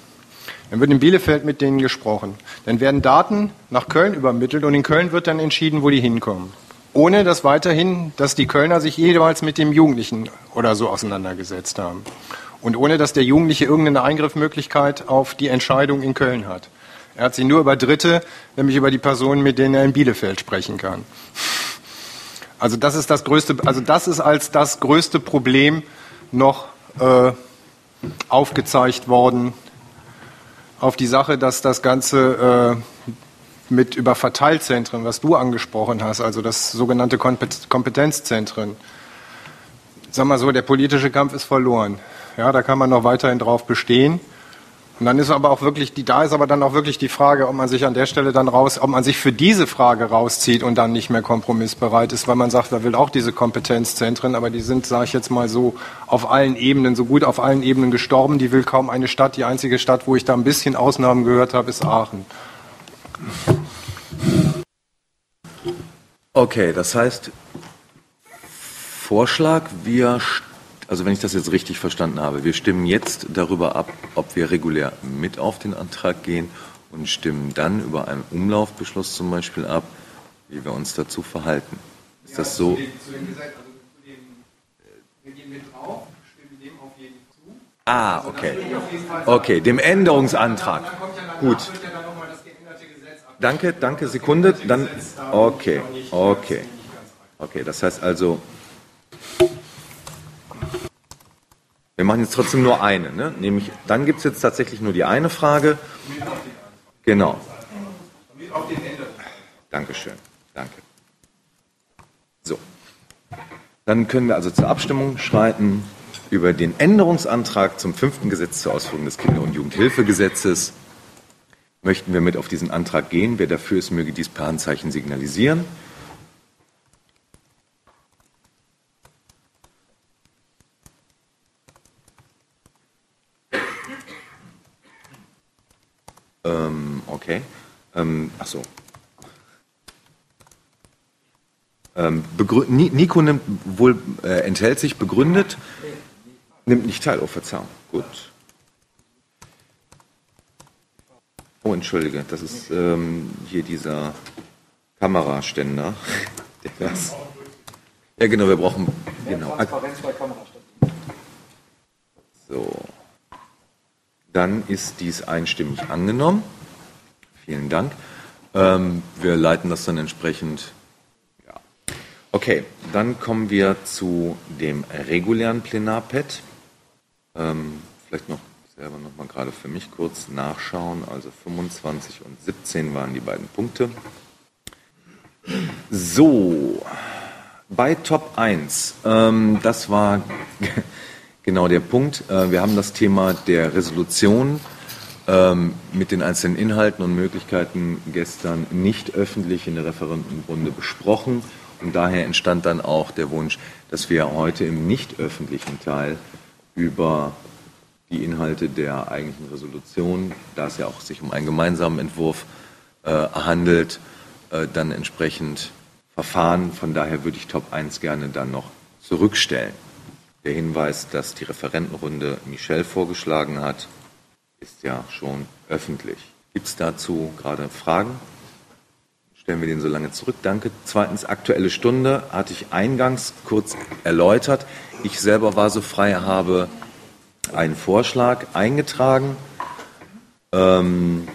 Dann wird in Bielefeld mit denen gesprochen. Dann werden Daten nach Köln übermittelt und in Köln wird dann entschieden, wo die hinkommen. Ohne dass weiterhin, dass die Kölner sich jeweils mit dem Jugendlichen oder so auseinandergesetzt haben und ohne dass der Jugendliche irgendeine Eingriffmöglichkeit auf die Entscheidung in Köln hat. Er hat sie nur über Dritte, nämlich über die Personen, mit denen er in Bielefeld sprechen kann. Also das ist das größte, also das ist als das größte Problem noch äh, aufgezeigt worden auf die Sache, dass das Ganze äh, mit über Verteilzentren, was du angesprochen hast, also das sogenannte Kompetenzzentren. Sag mal so, der politische Kampf ist verloren. Ja, da kann man noch weiterhin drauf bestehen. Und dann ist aber auch wirklich, die, da ist aber dann auch wirklich die Frage, ob man sich an der Stelle dann raus, ob man sich für diese Frage rauszieht und dann nicht mehr kompromissbereit ist, weil man sagt, man will auch diese Kompetenzzentren, aber die sind, sage ich jetzt mal so, auf allen Ebenen, so gut auf allen Ebenen gestorben. Die will kaum eine Stadt. Die einzige Stadt, wo ich da ein bisschen Ausnahmen gehört habe, ist Aachen. Okay, das heißt, Vorschlag, wir also wenn ich das jetzt richtig verstanden habe, wir stimmen jetzt darüber ab, ob wir regulär mit auf den Antrag gehen und stimmen dann über einen Umlaufbeschluss zum Beispiel ab, wie wir uns dazu verhalten. Ist ja, das so? Zu dem, zu dem Gesetz, also zu dem, wir gehen mit drauf, stimmen dem auf jeden zu. Ah, also okay. Okay, dem Änderungsantrag. Ja Gut. Danke, danke, Sekunde. Dann, okay, okay. Okay, das heißt also, wir machen jetzt trotzdem nur eine, ne? Nämlich, dann gibt es jetzt tatsächlich nur die eine Frage. Genau. Dankeschön. Danke. So. Dann können wir also zur Abstimmung schreiten über den Änderungsantrag zum fünften Gesetz zur Ausführung des Kinder- und Jugendhilfegesetzes. Möchten wir mit auf diesen Antrag gehen? Wer dafür ist, möge dies per Handzeichen signalisieren. Ähm, okay. Ähm, ach so. Ähm, Nico nimmt wohl, äh, enthält sich begründet, nimmt nicht teil. Oh, Verzeihung. Gut. Oh, entschuldige, das ist ähm, hier dieser Kameraständer. (laughs) Der das. Ja, genau, wir brauchen. Genau. So. Dann ist dies einstimmig angenommen. Vielen Dank. Ähm, wir leiten das dann entsprechend. Ja. Okay, dann kommen wir zu dem regulären Plenarpad. Ähm, vielleicht noch selber noch mal gerade für mich kurz nachschauen. Also 25 und 17 waren die beiden Punkte. So, bei Top 1, ähm, das war genau der Punkt. Äh, wir haben das Thema der Resolution ähm, mit den einzelnen Inhalten und Möglichkeiten gestern nicht öffentlich in der Referentenrunde besprochen. Und daher entstand dann auch der Wunsch, dass wir heute im nicht öffentlichen Teil über die Inhalte der eigentlichen Resolution, da es ja auch sich um einen gemeinsamen Entwurf äh, handelt, äh, dann entsprechend verfahren. Von daher würde ich Top 1 gerne dann noch zurückstellen. Der Hinweis, dass die Referentenrunde Michel vorgeschlagen hat, ist ja schon öffentlich. Gibt es dazu gerade Fragen? Stellen wir den so lange zurück. Danke. Zweitens, aktuelle Stunde hatte ich eingangs kurz erläutert. Ich selber war so frei, habe einen Vorschlag eingetragen. Ähm,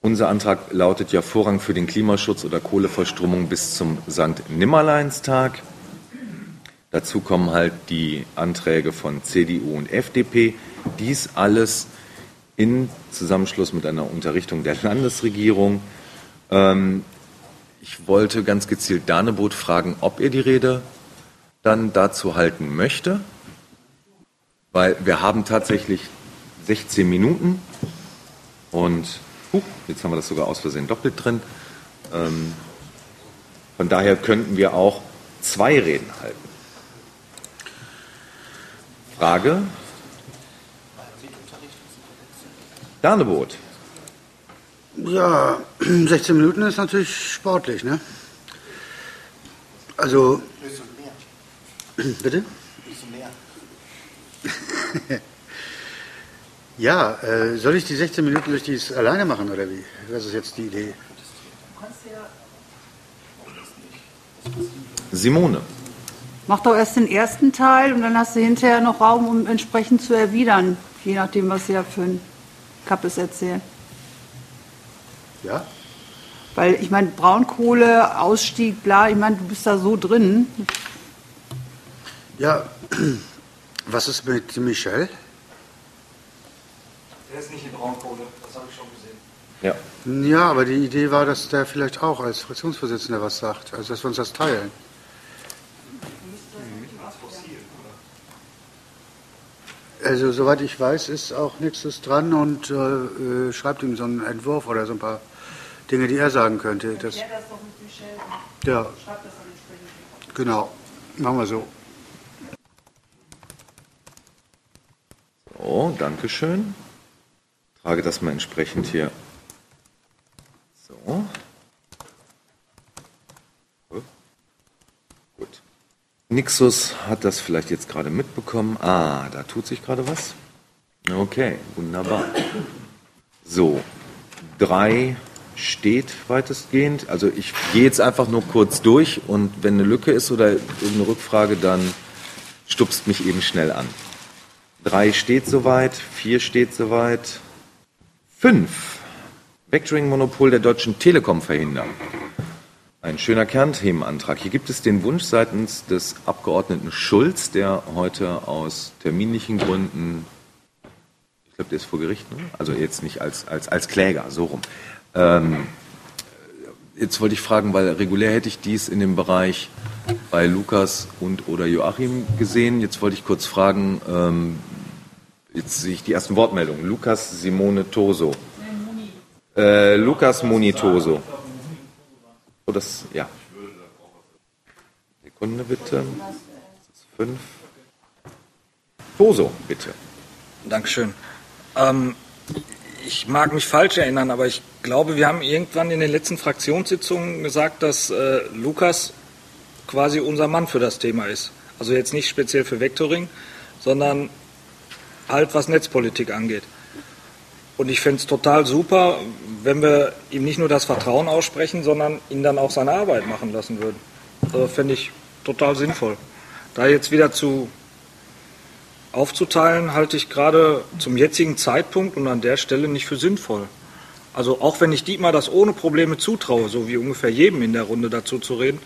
unser Antrag lautet ja Vorrang für den Klimaschutz oder Kohleverstromung bis zum St. Nimmerleinstag. Dazu kommen halt die Anträge von CDU und FDP. Dies alles in Zusammenschluss mit einer Unterrichtung der Landesregierung. Ähm, ich wollte ganz gezielt Danebot fragen, ob er die Rede dann dazu halten möchte, weil wir haben tatsächlich 16 Minuten und huh, jetzt haben wir das sogar aus Versehen doppelt drin. Ähm, von daher könnten wir auch zwei Reden halten. Frage? Danebot. Ja, (clears throat) 16 Minuten ist natürlich sportlich, ne? Also. Bitte? (laughs) ja, äh, soll ich die 16 Minuten durch dies alleine machen oder wie? Das ist jetzt die Idee. Simone. Mach doch erst den ersten Teil und dann hast du hinterher noch Raum, um entsprechend zu erwidern, je nachdem, was sie ja für ein Kappes erzählen. Ja? Weil ich meine, Braunkohle, Ausstieg, bla, ich meine, du bist da so drin. Ja, (clears throat) was ist mit Michel? Der ist nicht in Braunkohle, das habe ich schon gesehen. Ja. Ja, aber die Idee war, dass der vielleicht auch als Fraktionsvorsitzender was sagt, also dass wir uns das teilen. Also soweit ich weiß, ist auch nächstes dran und äh, äh, schreibt ihm so einen Entwurf oder so ein paar Dinge, die er sagen könnte. Das, das doch mit Michel. ja, das dann genau. Machen wir so. So, danke schön. Trage das mal entsprechend hier. So. Gut. Nixus hat das vielleicht jetzt gerade mitbekommen. Ah, da tut sich gerade was. Okay, wunderbar. So, drei steht weitestgehend. Also ich gehe jetzt einfach nur kurz durch und wenn eine Lücke ist oder irgendeine Rückfrage, dann stupst mich eben schnell an. Drei steht soweit, vier steht soweit, fünf. Vectoring-Monopol der Deutschen Telekom verhindern. Ein schöner Kernthemenantrag. Hier gibt es den Wunsch seitens des Abgeordneten Schulz, der heute aus terminlichen Gründen, ich glaube, der ist vor Gericht, ne? also jetzt nicht als, als, als Kläger, so rum. Ähm, jetzt wollte ich fragen, weil regulär hätte ich dies in dem Bereich bei Lukas und oder Joachim gesehen. Jetzt wollte ich kurz fragen, ähm, jetzt sehe ich die ersten Wortmeldungen. Lukas Simone Toso. Äh, Lukas Monitoso. Oh, das, ja. Sekunde bitte. Fünf. Toso, bitte. Dankeschön. Ähm, ich mag mich falsch erinnern, aber ich glaube, wir haben irgendwann in den letzten Fraktionssitzungen gesagt, dass äh, Lukas quasi unser Mann für das Thema ist. Also jetzt nicht speziell für Vectoring, sondern halt was Netzpolitik angeht. Und ich fände es total super, wenn wir ihm nicht nur das Vertrauen aussprechen, sondern ihn dann auch seine Arbeit machen lassen würden. Also fände ich total sinnvoll. Da jetzt wieder zu aufzuteilen, halte ich gerade zum jetzigen Zeitpunkt und an der Stelle nicht für sinnvoll. Also auch wenn ich Dietmar das ohne Probleme zutraue, so wie ungefähr jedem in der Runde dazu zu reden,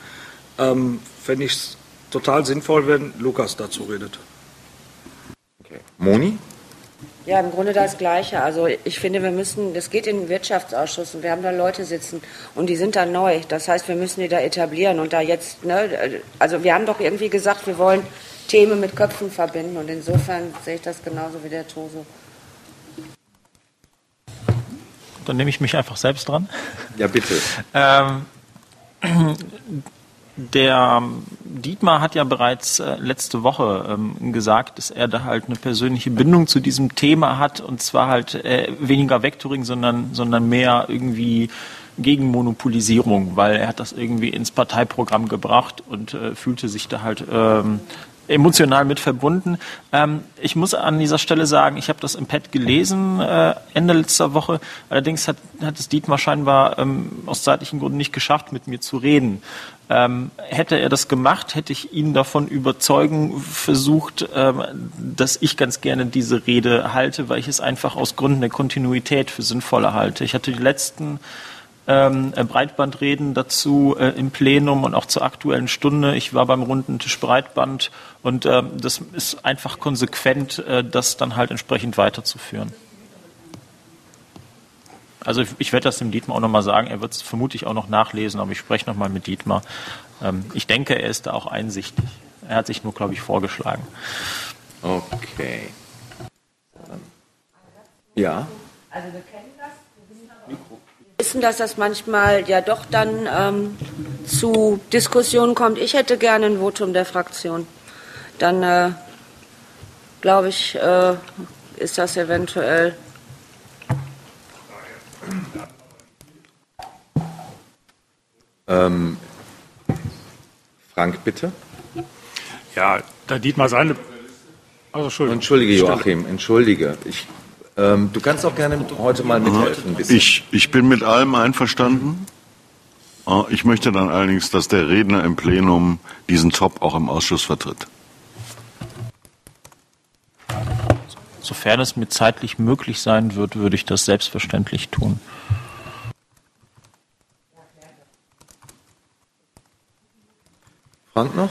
ähm, fände ich es total sinnvoll, wenn Lukas dazu redet. Okay. Moni? Ja, im Grunde das Gleiche. Also ich finde, wir müssen, das geht in den Wirtschaftsausschuss und wir haben da Leute sitzen und die sind da neu. Das heißt, wir müssen die da etablieren und da jetzt, ne, also wir haben doch irgendwie gesagt, wir wollen Themen mit Köpfen verbinden und insofern sehe ich das genauso wie der Toso. Dann nehme ich mich einfach selbst dran. Ja, bitte. ähm, der Dietmar hat ja bereits äh, letzte Woche ähm, gesagt, dass er da halt eine persönliche Bindung zu diesem Thema hat und zwar halt äh, weniger Vectoring, sondern, sondern mehr irgendwie gegen Monopolisierung, weil er hat das irgendwie ins Parteiprogramm gebracht und äh, fühlte sich da halt ähm, emotional mit verbunden. Ähm, ich muss an dieser Stelle sagen, ich habe das im Pad gelesen Ende letzter Woche. Allerdings hat, hat es Dietmar scheinbar ähm, aus zeitlichen Gründen nicht geschafft, mit mir zu reden. Ähm, hätte er das gemacht, hätte ich ihn davon überzeugen versucht, ähm, dass ich ganz gerne diese Rede halte, weil ich es einfach aus Gründen der Kontinuität für sinnvoller halte. Ich hatte die letzten ähm, Breitbandreden dazu äh, im Plenum und auch zur aktuellen Stunde. Ich war beim runden Tisch Breitband und äh, das ist einfach konsequent, äh, das dann halt entsprechend weiterzuführen. Also ich, ich werde das dem Dietmar auch nochmal sagen. Er wird es vermutlich auch noch nachlesen, aber ich spreche nochmal mit Dietmar. Ähm, ich denke, er ist da auch einsichtig. Er hat sich nur, glaube ich, vorgeschlagen. Okay. Ja. Also wir kennen das. Wir wissen, dass das manchmal ja doch dann ähm, zu Diskussionen kommt. Ich hätte gerne ein Votum der Fraktion. Dann äh, glaube ich, äh, ist das eventuell Ähm, Frank, bitte. Ja, da Dietmar seine. Also, Entschuldigung. Entschuldige, Joachim, entschuldige. Ich, ähm, du kannst auch gerne heute mal mithelfen. Bisschen. Ich, ich bin mit allem einverstanden. Äh, Ich möchte dann allerdings, dass der Redner im Plenum diesen Top auch im Ausschuss vertritt. Sofern es mir zeitlich möglich sein wird, würde ich das selbstverständlich tun. Frank noch?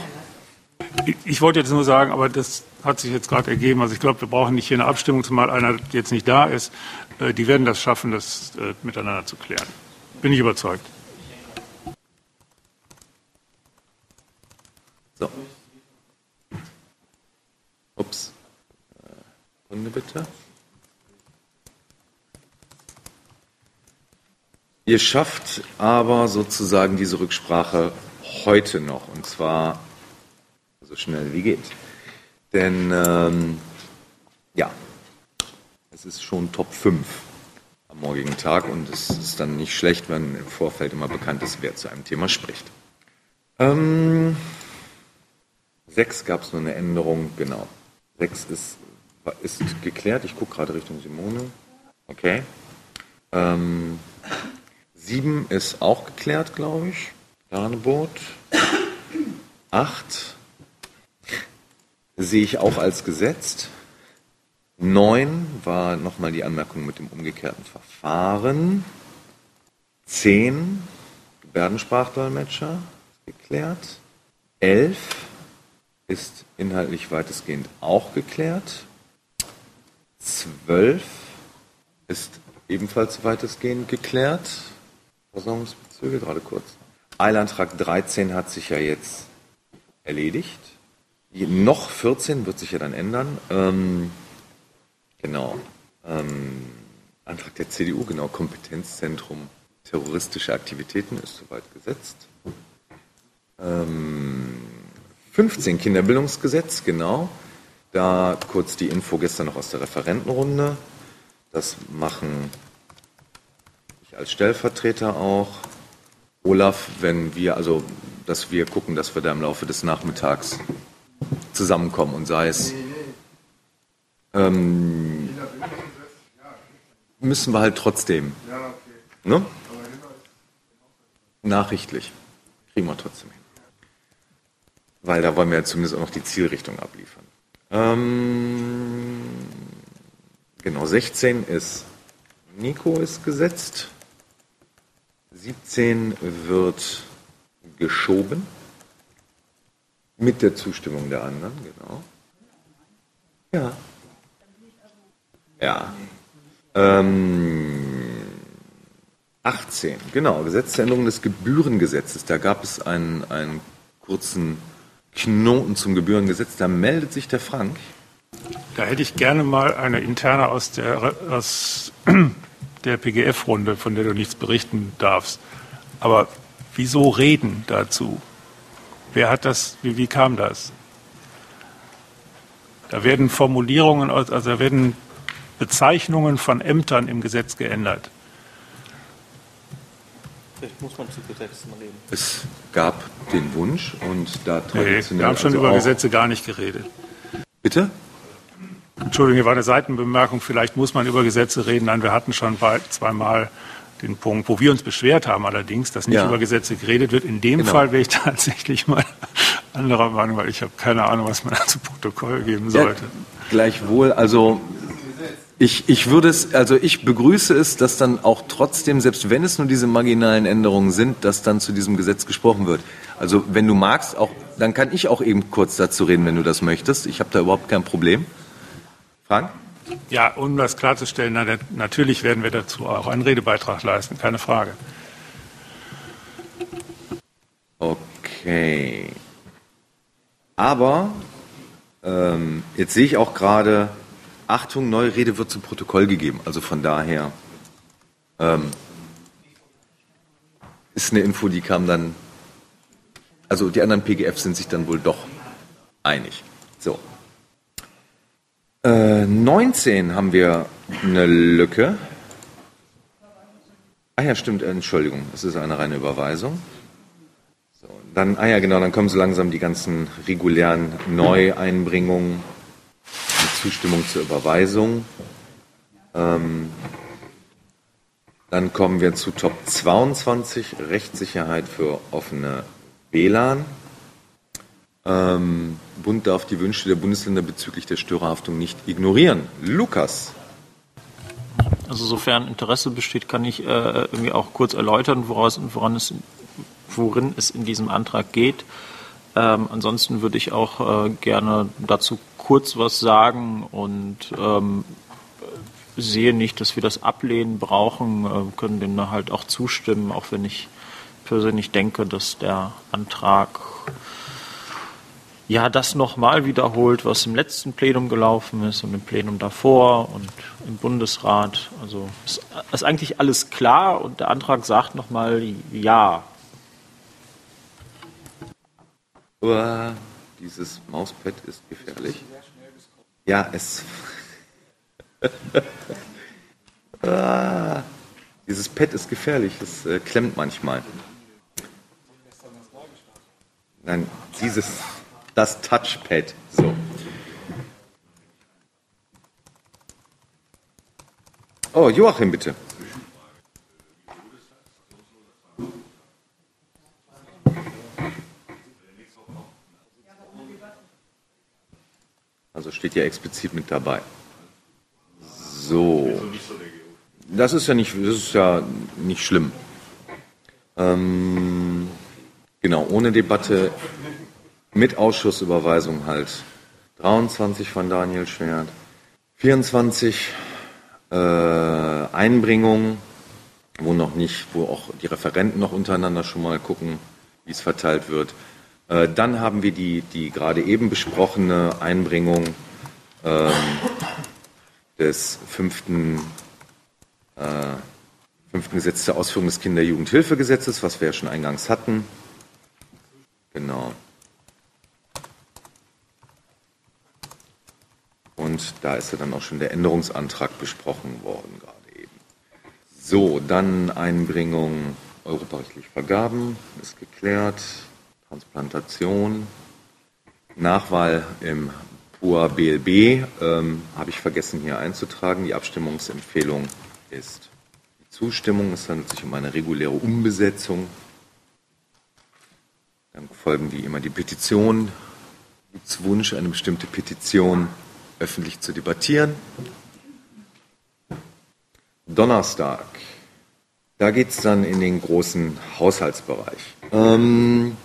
Ich, ich wollte jetzt nur sagen, aber das hat sich jetzt gerade ergeben. Also ich glaube, wir brauchen nicht hier eine Abstimmung, zumal einer jetzt nicht da ist. Äh, Die werden das schaffen, das äh, miteinander zu klären. Bin ich überzeugt. So. Ups. Äh, Sekunde bitte. Ihr schafft aber sozusagen diese Rücksprache heute noch und zwar so schnell wie geht. Denn ähm, ja, es ist schon Top 5 am morgigen Tag und es ist dann nicht schlecht, wenn im Vorfeld immer bekannt ist, wer zu einem Thema spricht. Ähm, 6 gab es nur eine Änderung, genau. 6 ist, ist geklärt. Ich gucke gerade Richtung Simone. Okay. Ähm, 7 ist auch geklärt, glaube ich. Danebot. 8 sehe ich auch als gesetzt. 9 war nochmal die Anmerkung mit dem umgekehrten Verfahren. 10 Gebärdensprachdolmetscher geklärt. 11 ist inhaltlich weitestgehend auch geklärt. 12 ist ebenfalls weitestgehend geklärt. Versorgungsbezüge, gerade kurz. Eilantrag 13 hat sich ja jetzt erledigt. Noch 14 wird sich ja dann ändern. Ähm, genau. Ähm, Antrag der CDU, genau, Kompetenzzentrum terroristische Aktivitäten ist soweit gesetzt. Ähm, 15 Kinderbildungsgesetz, genau. Da kurz die Info gestern noch aus der Referentenrunde. Das machen als Stellvertreter auch. Olaf, wenn wir, also, dass wir gucken, dass wir da im Laufe des Nachmittags zusammenkommen und sei es. Ähm, müssen wir halt trotzdem. Ne? Nachrichtlich. Kriegen wir trotzdem hin. Weil da wollen wir ja zumindest auch noch die Zielrichtung abliefern. Ähm, genau, 16 ist Nico ist gesetzt. 17 wird geschoben. Mit der Zustimmung der anderen, genau. Ja. Ja. Ähm, 18, genau, Gesetzesänderung des Gebührengesetzes. Da gab es einen, einen kurzen Knoten zum Gebührengesetz. Da meldet sich der Frank. Da hätte ich gerne mal eine interne aus der, aus der PGF-Runde, von der du nichts berichten darfst. Aber wieso reden dazu? Wer hat das, wie, wie kam das? Da werden Formulierungen, also da werden Bezeichnungen von Ämtern im Gesetz geändert. Vielleicht muss man zu Gesetzen reden. Es gab den Wunsch und da nee, Wir haben schon also über Gesetze gar nicht geredet. Bitte? Entschuldigung, hier war eine Seitenbemerkung. Vielleicht muss man über Gesetze reden. Nein, wir hatten schon zweimal den Punkt, wo wir uns beschwert haben allerdings, dass nicht ja. über Gesetze geredet wird. In dem genau. Fall wäre ich (laughs) tatsächlich mal anderer Meinung, weil ich habe keine Ahnung, was man da zu Protokoll geben sollte. Ja, gleichwohl, also ich, ich würde es, also ich begrüße es, dass dann auch trotzdem, selbst wenn es nur diese marginalen Änderungen sind, dass dann zu diesem Gesetz gesprochen wird. Also wenn du magst, auch, dann kann ich auch eben kurz dazu reden, wenn du das möchtest. Ich habe da überhaupt kein Problem. Frank? Ja, um das klarzustellen, na, natürlich werden wir dazu auch einen Redebeitrag leisten, keine Frage. Okay. Aber ähm, jetzt sehe ich auch gerade, Achtung, neue Rede wird zu Protokoll gegeben. Also von daher ähm, ist eine Info, die kam dann. Also die anderen PGF sind sich dann wohl doch einig. So. Äh, 19 haben wir eine Lücke. Ah ja, stimmt, Entschuldigung, es ist eine reine Überweisung. So, dann, ah ja, genau, dann kommen so langsam die ganzen regulären Neueinbringungen Zustimmung zur Überweisung. Ähm, dann kommen wir zu Top 22, Rechtssicherheit für offene WLAN. Ähm, Bund darf die Wünsche der Bundesländer bezüglich der Störerhaftung nicht ignorieren. Lukas. Also sofern Interesse besteht, kann ich äh, irgendwie auch kurz erläutern, woraus, woran es, worin es in diesem Antrag geht. Ähm, ansonsten würde ich auch äh, gerne dazu kurz was sagen und ähm, sehe nicht, dass wir das Ablehnen brauchen, äh, können dem halt auch zustimmen, auch wenn ich persönlich denke, dass der Antrag ja das nochmal wiederholt, was im letzten Plenum gelaufen ist und im Plenum davor und im Bundesrat. Also ist, ist eigentlich alles klar und der Antrag sagt nochmal ja. Uah, dieses Mauspad ist gefährlich. Ja, es. (laughs) ah, dieses Pad ist gefährlich, es äh, klemmt manchmal. Nein, dieses, das Touchpad. So. Oh, Joachim, bitte. Also steht ja explizit mit dabei. So. Das ist ja nicht, das ist ja nicht schlimm. Ähm, genau, ohne Debatte, mit Ausschussüberweisung halt 23 von Daniel Schwert, 24 äh, Einbringungen, wo noch nicht, wo auch die Referenten noch untereinander schon mal gucken, wie es verteilt wird. Äh, dann haben wir die, die gerade eben besprochene Einbringung ähm, des fünften, äh, fünften Gesetz zur Ausführung des Kinderjugendhilfegesetzes, was wir ja schon eingangs hatten. Genau. Und da ist ja dann auch schon der Änderungsantrag besprochen worden gerade eben. So, dann Einbringung europarechtlich Vergaben, ist geklärt. Transplantation, Nachwahl im PUA BLB ähm, habe ich vergessen hier einzutragen. Die Abstimmungsempfehlung ist die Zustimmung. Es handelt sich um eine reguläre Umbesetzung. Dann folgen wie immer die Petition. Gibt es Wunsch, eine bestimmte Petition öffentlich zu debattieren? Donnerstag. Da geht es dann in den großen Haushaltsbereich. Ähm,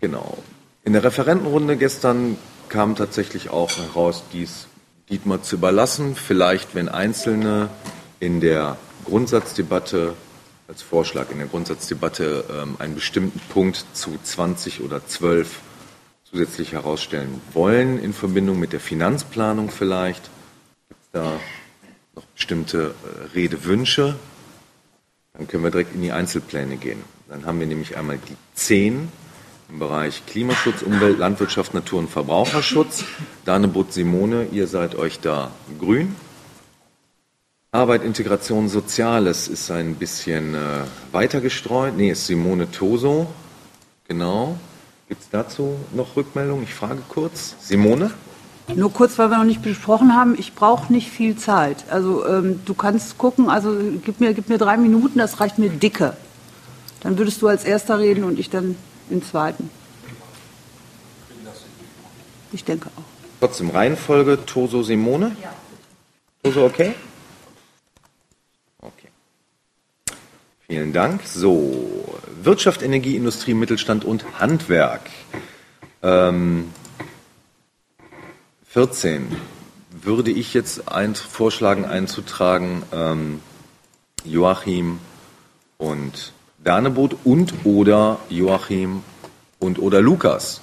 genau. In der Referentenrunde gestern kam tatsächlich auch heraus, dies Dietmar zu überlassen. Vielleicht, wenn Einzelne in der Grundsatzdebatte als Vorschlag in der Grundsatzdebatte ähm, einen bestimmten Punkt zu 20 oder 12 zusätzlich herausstellen wollen, in Verbindung mit der Finanzplanung vielleicht. Gibt es da noch bestimmte äh, Redewünsche? Dann können wir direkt in die Einzelpläne gehen. Dann haben wir nämlich einmal die 10 im Bereich Klimaschutz, Umwelt, Landwirtschaft, Natur und Verbraucherschutz. Danebut Simone, ihr seid euch da grün. Arbeit, Integration, Soziales ist ein bisschen äh, weiter gestreut. Nee, ist Simone Toso. Genau. Gibt es dazu noch Rückmeldungen? Ich frage kurz. Simone? Nur kurz, weil wir noch nicht besprochen haben, ich brauche nicht viel Zeit. Also ähm, du kannst gucken, also gib mir, gib mir drei Minuten, das reicht mir dicke. Dann würdest du als erster reden und ich dann den zweiten. Ich denke auch. Trotzdem Reihenfolge Toso Simone? Ja. Toso okay? Okay. Vielen Dank. So, Wirtschaft, Energie, Industrie, Mittelstand und Handwerk. Ähm, 14 würde ich jetzt ein, vorschlagen einzutragen ähm, Joachim und Danebot und oder Joachim und oder Lukas.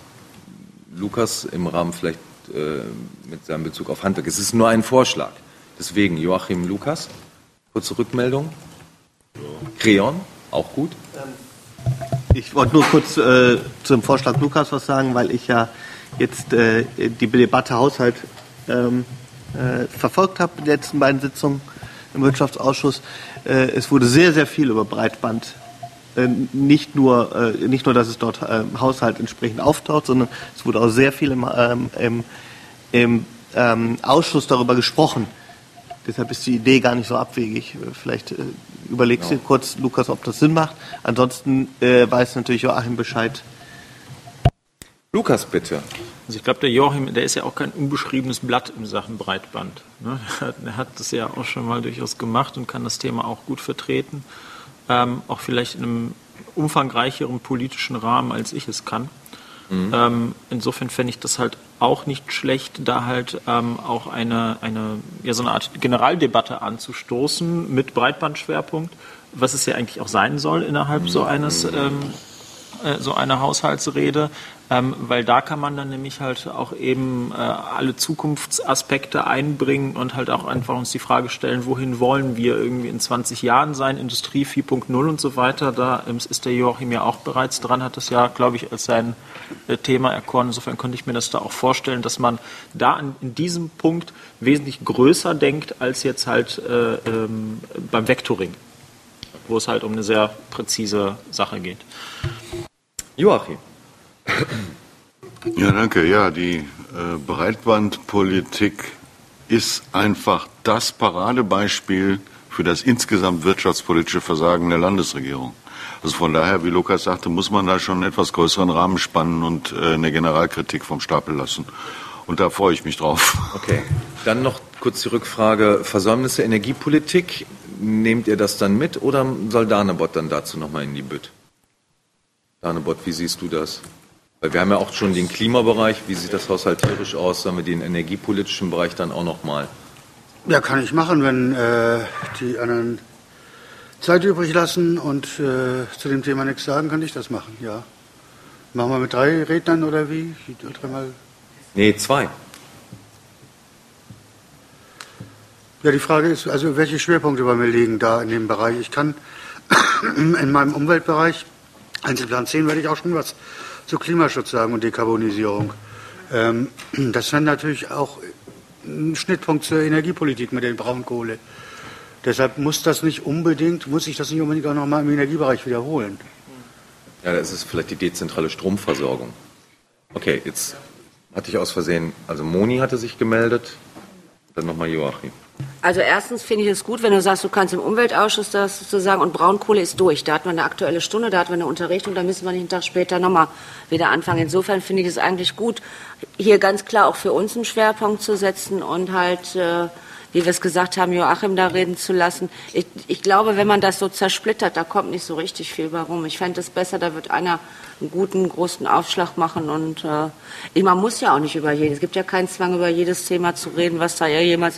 Lukas im Rahmen vielleicht äh, mit seinem Bezug auf Handwerk. Es ist nur ein Vorschlag. Deswegen Joachim Lukas. Kurze Rückmeldung. Creon, auch gut. Ich wollte nur kurz äh, zum Vorschlag Lukas was sagen, weil ich ja jetzt äh, die Debatte Haushalt ähm, äh, verfolgt habe, die letzten beiden Sitzungen im Wirtschaftsausschuss. Äh, es wurde sehr, sehr viel über Breitband. Äh, nicht nur, äh, nicht nur, dass es dort im Haushalt entsprechend auftaucht, sondern es wurde auch sehr viel im, ähm, im, im ähm, Ausschuss darüber gesprochen. Deshalb ist die Idee gar nicht so abwegig. Vielleicht überlegst du genau. kurz, Lukas, ob das Sinn macht. Ansonsten weiß natürlich Joachim Bescheid, Lukas, bitte. Also ich glaube, der Joachim, der ist ja auch kein unbeschriebenes Blatt in Sachen Breitband. Ne? (laughs) Er hat das ja auch schon mal durchaus gemacht und kann das Thema auch gut vertreten. Ähm, auch vielleicht in einem umfangreicheren politischen Rahmen, als ich es kann. Mhm. Ähm, insofern fände ich das halt auch nicht schlecht, da halt ähm, auch eine, eine, ja, so eine Art Generaldebatte anzustoßen mit Breitbandschwerpunkt, was es ja eigentlich auch sein soll innerhalb so eines ähm, äh, so einer Haushaltsrede, ähm, weil da kann man dann nämlich halt auch eben äh, alle Zukunftsaspekte einbringen und halt auch einfach uns die Frage stellen, wohin wollen wir irgendwie in 20 Jahren sein, Industrie 4.0 und so weiter. Da ähm, ist der Joachim ja auch bereits dran, hat das ja, glaube ich, als sein äh, Thema erkoren. Insofern könnte ich mir das da auch vorstellen, dass man da an, in diesem Punkt wesentlich größer denkt als jetzt halt äh, ähm, beim Vectoring, wo es halt um eine sehr präzise Sache geht. Joachim. Ja, danke. Ja, die äh, Breitbandpolitik ist einfach das Paradebeispiel für das insgesamt wirtschaftspolitische Versagen der Landesregierung. Also von daher, wie Lukas sagte, muss man da schon einen etwas größeren Rahmen spannen und äh, eine Generalkritik vom Stapel lassen. Und da freue ich mich drauf. Okay. Dann noch kurz die Rückfrage, Versäumnisse Energiepolitik, nehmt ihr das dann mit oder soll Danebot dann dazu nochmal in die Bütt? Danebot, wie siehst du das? Wir haben ja auch schon den Klimabereich, wie sieht das haushalterisch aus, sollen wir den energiepolitischen Bereich dann auch nochmal? Ja, kann ich machen, wenn äh, die anderen Zeit übrig lassen und äh, zu dem Thema nichts sagen, kann ich das machen, ja. Machen wir mit drei Rednern oder wie? Dreimal? Nee, zwei. Ja, die Frage ist, also welche Schwerpunkte bei mir liegen da in dem Bereich. Ich kann (coughs) in meinem Umweltbereich, Einzelplan 10, werde ich auch schon was zu Klimaschutz sagen und Dekarbonisierung. Ähm, das wäre natürlich auch ein Schnittpunkt zur Energiepolitik mit der Braunkohle. Deshalb muss das nicht unbedingt, muss ich das nicht unbedingt auch nochmal im Energiebereich wiederholen. Ja, das ist vielleicht die dezentrale Stromversorgung. Okay, jetzt hatte ich aus Versehen, also Moni hatte sich gemeldet, dann nochmal Joachim. Also erstens finde ich es gut, wenn du sagst, du kannst im Umweltausschuss das sozusagen und Braunkohle ist durch. Da hat man eine aktuelle Stunde, da hat man eine Unterrichtung, da müssen wir nicht einen Tag später nochmal wieder anfangen. Insofern finde ich es eigentlich gut, hier ganz klar auch für uns einen Schwerpunkt zu setzen und halt äh, wie wir es gesagt haben, Joachim da reden zu lassen. Ich, ich glaube, wenn man das so zersplittert, da kommt nicht so richtig viel warum. Ich fände es besser, da wird einer einen guten, großen Aufschlag machen und äh, man muss ja auch nicht über jedes, es gibt ja keinen Zwang, über jedes Thema zu reden, was da ja jemals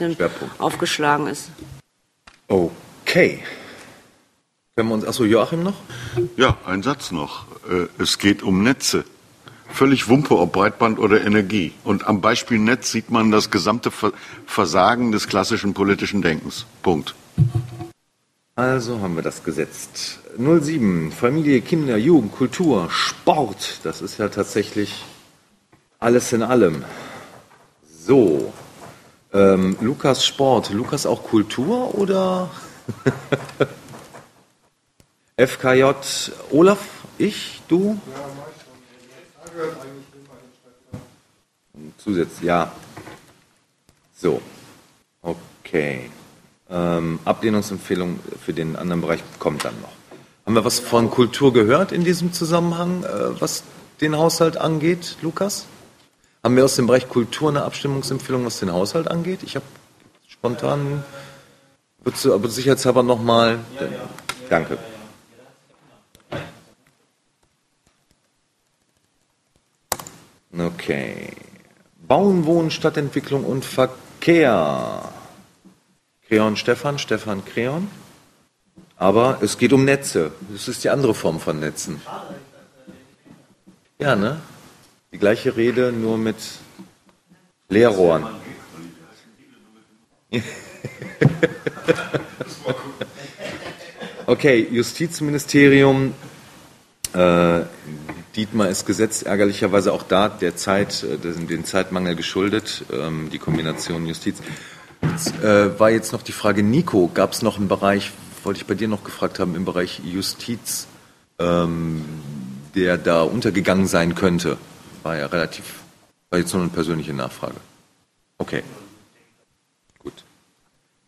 aufgeschlagen ist. Okay. Können wir uns, achso, Joachim noch? Ja, ein Satz noch. Äh, Es geht um Netze. Völlig Wumpe, ob Breitband oder Energie. Und am Beispiel Netz sieht man das gesamte Ver- Versagen des klassischen politischen Denkens. Punkt. Also haben wir das gesetzt. 07, Familie, Kinder, Jugend, Kultur, Sport. Das ist ja tatsächlich alles in allem. So. Ähm, Lukas Sport. Lukas auch Kultur oder? (laughs) FKJ Olaf, ich, du? Zusätzlich, ja. So. Okay. Ähm, Ablehnungsempfehlung für den anderen Bereich kommt dann noch. Haben wir was von Kultur gehört in diesem Zusammenhang, äh, was den Haushalt angeht, Lukas? Haben wir aus dem Bereich Kultur eine Abstimmungsempfehlung, was den Haushalt angeht? Ich habe spontan, würdest du aber sicherheitshalber nochmal, danke. Okay. Bauen, Wohnen, Stadtentwicklung und Verkehr. Kreon Stefan, Stefan Kreon. Aber es geht um Netze. Das ist die andere Form von Netzen. Ja, ne? Die gleiche Rede, nur mit Leerrohren. (laughs) Okay, Justizministerium. Äh, Dietmar ist gesetzt, ärgerlicherweise auch da der Zeit, äh, den Zeitmangel geschuldet, ähm, die Kombination Justiz. Jetzt, äh, war jetzt noch die Frage, Nico, gab es noch einen Bereich, wollte ich bei dir noch gefragt haben, im Bereich Justiz, ähm, der da untergegangen sein könnte? War ja relativ, war jetzt nur eine persönliche Nachfrage. Okay. Gut.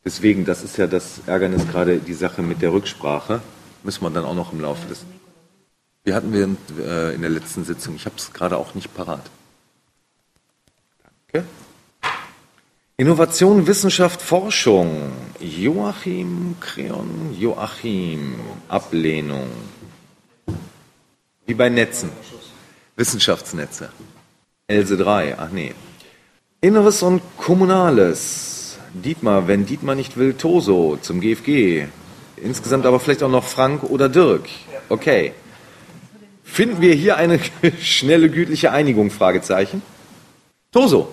Deswegen, das ist ja das Ärgernis gerade, die Sache mit der Rücksprache. Müssen wir dann auch noch im Laufe des. Wie hatten wir äh, in der letzten Sitzung? Ich habe es gerade auch nicht parat. Danke. Innovation, Wissenschaft, Forschung. Joachim Kreon, Joachim. Ablehnung. Wie bei Netzen. Wissenschaftsnetze. Else 3, ach nee. Inneres und Kommunales. Dietmar, wenn Dietmar nicht will, Toso zum GFG. Insgesamt aber vielleicht auch noch Frank oder Dirk. Okay. Finden wir hier eine (laughs) schnelle, gütliche Einigung? Fragezeichen. Toso.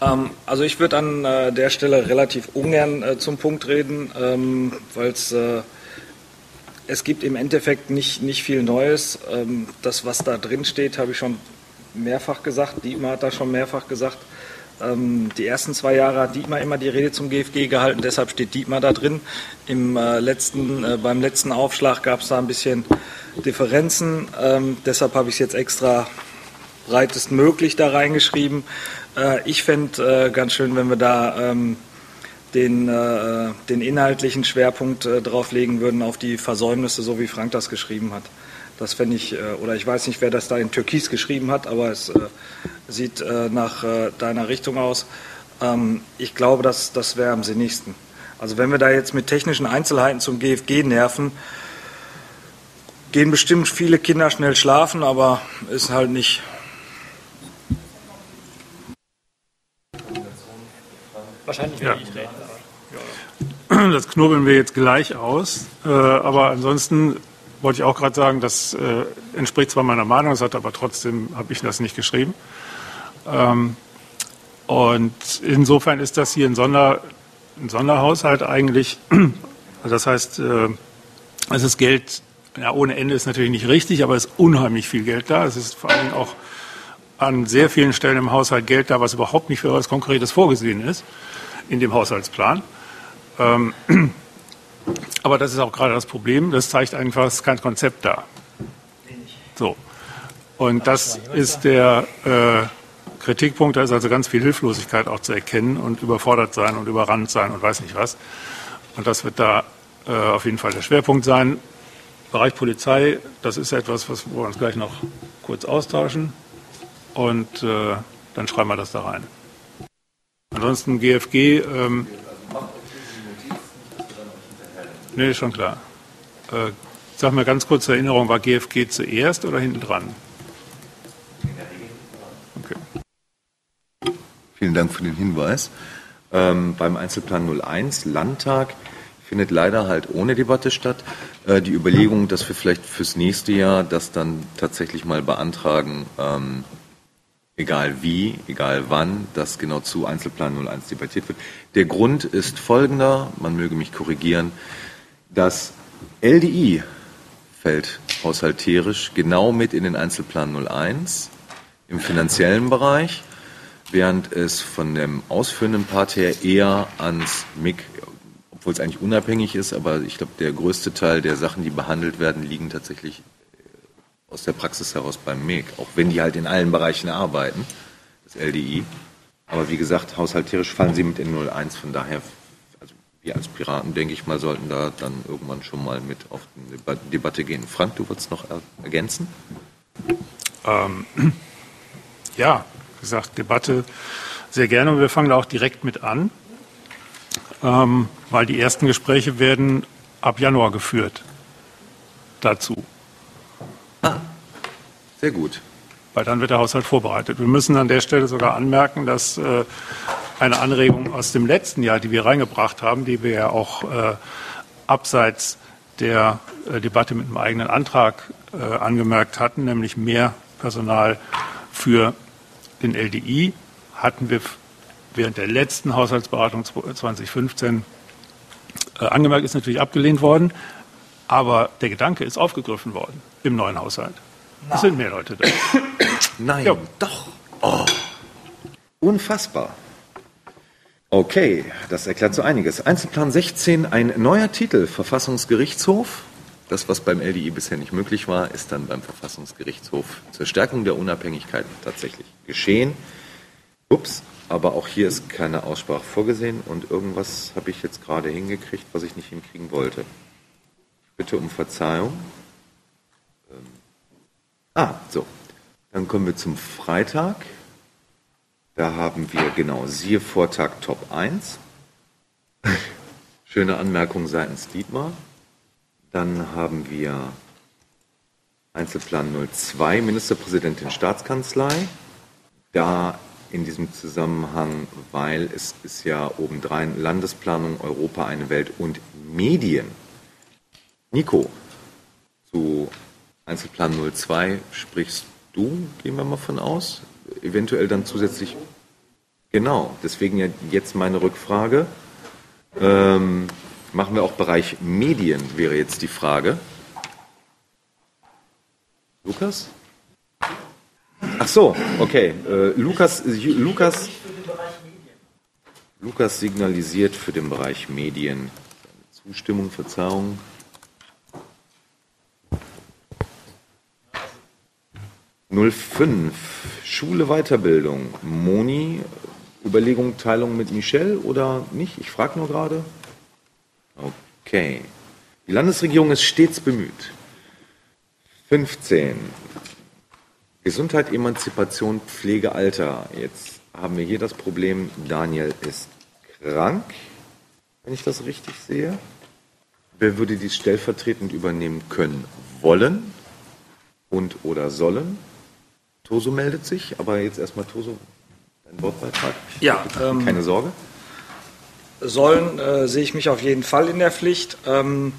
Ähm, also ich würde an äh, der Stelle relativ ungern äh, zum Punkt reden, ähm, weil es äh, es gibt im Endeffekt nicht, nicht viel Neues. Ähm, das, was da drin steht, habe ich schon mehrfach gesagt. Dietmar hat da schon mehrfach gesagt. Ähm, die ersten zwei Jahre hat Dietmar immer die Rede zum GFG gehalten, deshalb steht Dietmar da drin. Im, äh, letzten, äh, beim letzten Aufschlag gab es da ein bisschen Differenzen, ähm, deshalb habe ich es jetzt extra breitestmöglich da reingeschrieben. Äh, ich fände äh, ganz schön, wenn wir da ähm, den, äh, den inhaltlichen Schwerpunkt äh, drauf legen würden auf die Versäumnisse, so wie Frank das geschrieben hat. Das fände ich, äh, oder ich weiß nicht, wer das da in Türkis geschrieben hat, aber es äh, sieht äh, nach äh, deiner Richtung aus. Ähm, ich glaube, das, das wäre am sinnigsten. Also wenn wir da jetzt mit technischen Einzelheiten zum GFG nerven, gehen bestimmt viele Kinder schnell schlafen, aber ist halt nicht. Wahrscheinlich Ja. ich reden. Das knobeln wir jetzt gleich aus. Aber ansonsten wollte ich auch gerade sagen, das äh, entspricht zwar meiner Meinung, hat aber trotzdem habe ich das nicht geschrieben. Ähm, und insofern ist das hier ein, Sonder, ein Sonderhaushalt eigentlich. Also das heißt, äh, es ist Geld, ja, ohne Ende ist natürlich nicht richtig, aber es ist unheimlich viel Geld da. Es ist vor allem auch an sehr vielen Stellen im Haushalt Geld da, was überhaupt nicht für etwas Konkretes vorgesehen ist in dem Haushaltsplan. Ähm, aber das ist auch gerade das Problem. Das zeigt einfach, es ist kein Konzept da. So. Und das ist der äh, Kritikpunkt. Da ist also ganz viel Hilflosigkeit auch zu erkennen und überfordert sein und überrannt sein und weiß nicht was. Und das wird da äh, auf jeden Fall der Schwerpunkt sein. Bereich Polizei, das ist etwas, was wir uns gleich noch kurz austauschen. Und äh, dann schreiben wir das da rein. Ansonsten GFG, ähm, nee, schon klar. Äh, sag mal ganz kurz zur Erinnerung, war GFG zuerst oder hinten dran? Vielen Dank für den Hinweis. Ähm, beim Einzelplan 01 Landtag findet leider halt ohne Debatte statt. Äh, die Überlegung, dass wir vielleicht fürs nächste Jahr das dann tatsächlich mal beantragen, ähm, egal wie, egal wann, dass genau zu Einzelplan 01 debattiert wird. Der Grund ist folgender, man möge mich korrigieren, das LDI fällt haushalterisch genau mit in den Einzelplan 01 im finanziellen Bereich, während es von dem ausführenden Part her eher ans MIG, obwohl es eigentlich unabhängig ist, aber ich glaube, der größte Teil der Sachen, die behandelt werden, liegen tatsächlich äh, aus der Praxis heraus beim MIG, auch wenn die halt in allen Bereichen arbeiten, das LDI. Aber wie gesagt, haushalterisch fallen sie mit in 01, von daher, wir als Piraten, denke ich mal, sollten da dann irgendwann schon mal mit auf die Deba- Debatte gehen. Frank, du wolltest noch er- ergänzen? Ähm, (clears throat) ja, wie gesagt, Debatte sehr gerne und wir fangen da auch direkt mit an, ähm, weil die ersten Gespräche werden ab Januar geführt dazu. Sehr gut. Weil dann wird der Haushalt vorbereitet. Wir müssen an der Stelle sogar anmerken, dass äh, eine Anregung aus dem letzten Jahr, die wir reingebracht haben, die wir ja auch äh, abseits der äh, Debatte mit einem eigenen Antrag äh, angemerkt hatten, nämlich mehr Personal für den LDI, hatten wir während der letzten Haushaltsberatung zw- 2015 äh, angemerkt, ist natürlich abgelehnt worden, aber der Gedanke ist aufgegriffen worden im neuen Haushalt. Es sind mehr Leute da. Nein, doch. Oh. Unfassbar. Okay, das erklärt so einiges. Einzelplan 16, ein neuer Titel, Verfassungsgerichtshof. Das, was beim LDI bisher nicht möglich war, ist dann beim Verfassungsgerichtshof zur Stärkung der Unabhängigkeit tatsächlich geschehen. Ups, aber auch hier ist keine Aussprache vorgesehen und irgendwas habe ich jetzt gerade hingekriegt, was ich nicht hinkriegen wollte. Bitte um Verzeihung. Ähm, ah, so. Dann kommen wir zum Freitag. Da haben wir genau siehe Vortag Top 1. Schöne Anmerkung seitens Dietmar. Dann haben wir Einzelplan 02, Ministerpräsidentin Staatskanzlei. Da in diesem Zusammenhang, weil es ist ja obendrein Landesplanung, Europa, eine Welt und Medien. Nico, zu Einzelplan 02 sprichst du, gehen wir mal von aus. Eventuell dann zusätzlich. Genau, deswegen ja jetzt meine Rückfrage. Ähm, machen wir auch Bereich Medien, wäre jetzt die Frage. Lukas? Ach so, okay. Äh, Lukas, Lukas, Lukas signalisiert für den Bereich Medien. Zustimmung, Verzeihung. Null fünf Schule Weiterbildung. Moni, Überlegung Teilung mit Michelle oder nicht? Ich frage nur gerade. Okay. Die Landesregierung ist stets bemüht. 15. Gesundheit, Emanzipation, Pflege, Alter. Jetzt haben wir hier das Problem, Daniel ist krank, wenn ich das richtig sehe. Wer würde dies stellvertretend übernehmen können, wollen und oder sollen? Toso meldet sich, aber jetzt erstmal Toso, dein Wortbeitrag. Ja, ähm, Keine Sorge. Sollen äh, sehe ich mich auf jeden Fall in der Pflicht. Ähm,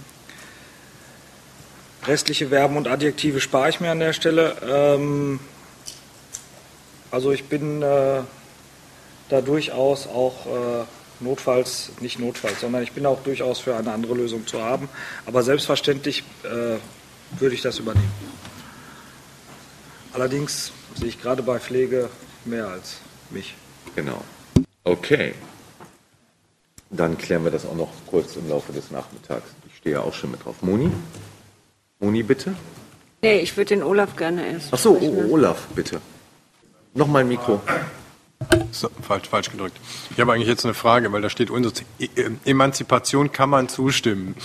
restliche Verben und Adjektive spare ich mir an der Stelle. Ähm, also ich bin äh, da durchaus auch äh, notfalls, nicht notfalls, sondern ich bin auch durchaus für eine andere Lösung zu haben. Aber selbstverständlich äh, würde ich das übernehmen. Allerdings sehe ich gerade bei Pflege mehr als mich. Genau. Okay. Dann klären wir das auch noch kurz im Laufe des Nachmittags. Ich stehe ja auch schon mit drauf. Moni? Moni, bitte? Nee, ich würde den Olaf gerne erst. Ach so, oh, Olaf, bitte. Nochmal ein Mikro. So, falsch, falsch gedrückt. Ich habe eigentlich jetzt eine Frage, weil da steht E- E- Emanzipation kann man zustimmen.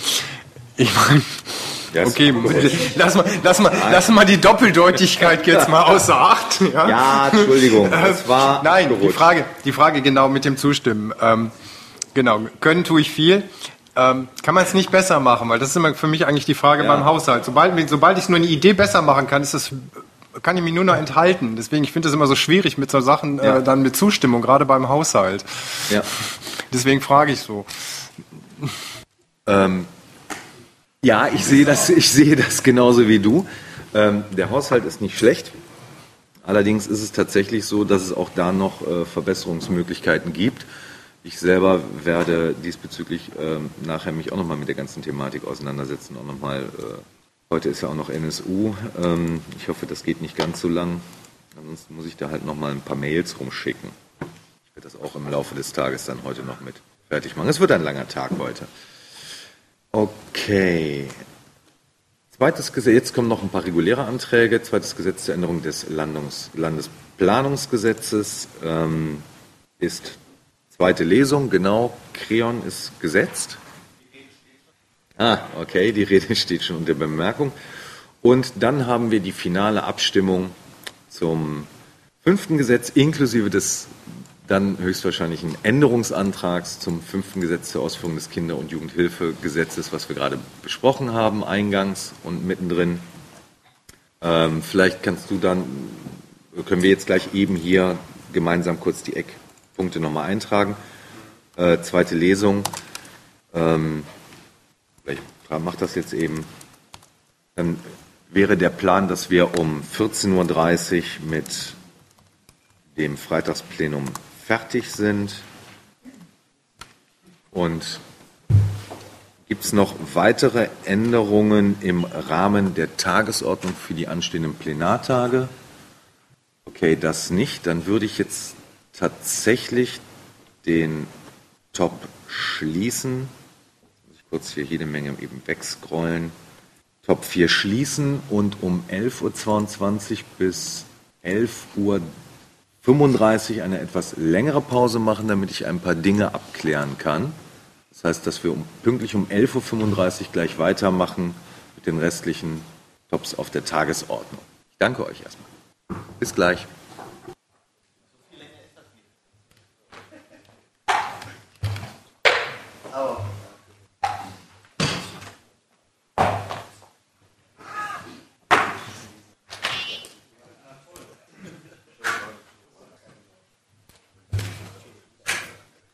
Ich meine, okay, lass mal, lass mal, lass mal die Doppeldeutigkeit (laughs) jetzt mal außer Acht. Ja, Ja, Entschuldigung, das war Nein, die. Frage, die Frage genau mit dem Zustimmen. Ähm, genau, können tue ich viel. Ähm, kann man es nicht besser machen? Weil das ist immer für mich eigentlich die Frage beim Haushalt. Sobald, sobald ich nur eine Idee besser machen kann, ist das, kann ich mich nur noch enthalten. Deswegen, ich finde es immer so schwierig mit so Sachen, Ja. äh, dann mit Zustimmung, gerade beim Haushalt. Ja. Deswegen frage ich so. Ähm, ja, ich sehe das, ich sehe das genauso wie du. Ähm, der Haushalt ist nicht schlecht. Allerdings ist es tatsächlich so, dass es auch da noch äh, Verbesserungsmöglichkeiten gibt. Ich selber werde diesbezüglich ähm, nachher mich auch nochmal mit der ganzen Thematik auseinandersetzen. Auch noch äh, heute ist ja auch noch NSU. Ähm, ich hoffe, das geht nicht ganz so lang. Ansonsten muss ich da halt nochmal ein paar Mails rumschicken. Ich werde das auch im Laufe des Tages dann heute noch mit fertig machen. Es wird ein langer Tag heute. Okay. Zweites Gesetz, jetzt kommen noch ein paar reguläre Anträge. Zweites Gesetz zur Änderung des Landungs, Landesplanungsgesetzes ähm, ist zweite Lesung, genau. Creon ist gesetzt. Ah, okay, die Rede (laughs) steht schon unter Bemerkung. Und dann haben wir die finale Abstimmung zum fünften Gesetz inklusive des dann höchstwahrscheinlichen Änderungsantrags zum fünften Gesetz zur Ausführung des Kinder- und Jugendhilfegesetzes, was wir gerade besprochen haben, eingangs und mittendrin. Ähm, vielleicht kannst du dann, können wir jetzt gleich eben hier gemeinsam kurz die Eckpunkte nochmal eintragen. Äh, zweite Lesung. Ähm, vielleicht mach das jetzt eben. Dann wäre der Plan, dass wir um 14.30 Uhr mit dem Freitagsplenum fertig sind. Und gibt es noch weitere Änderungen im Rahmen der Tagesordnung für die anstehenden Plenartage? Okay, das nicht. Dann würde ich jetzt tatsächlich den Top schließen. Muss ich kurz hier jede Menge eben wegscrollen. Top 4 schließen und um 11.22 Uhr bis 11 Uhr 35 eine etwas längere Pause machen, damit ich ein paar Dinge abklären kann. Das heißt, dass wir um, pünktlich um 11.35 Uhr gleich weitermachen mit den restlichen Tops auf der Tagesordnung. Ich danke euch erstmal. Bis gleich.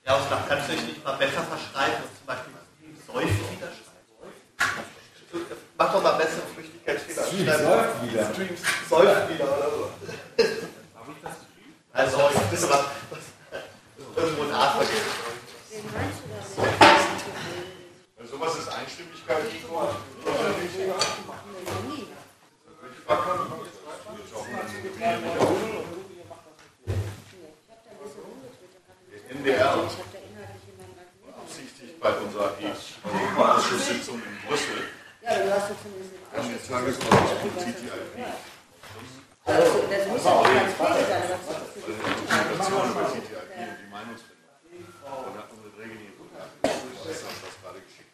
Ja, und da kannst du dich nicht mal besser verschreiben und zum Beispiel Säuft wieder schreiben. Mach doch mal besser Flüchtigkeitsfehler. Stream Schreib säuft wieder. Stream säuft wieder oder so. Also, das ist aber irgendwo ein A vergessen. Sowas ist Einstimmigkeit, Nico. NDR beabsichtigt bei unserer EU-Ausschusssitzung in Brüssel Ja, du hast jetzt TTIP. Also, das muss ja nicht ganz viel sein, aber Also die Dokumentation über TTIP und die Meinungsfindung. Und hat unsere Regini das das gerade geschickt.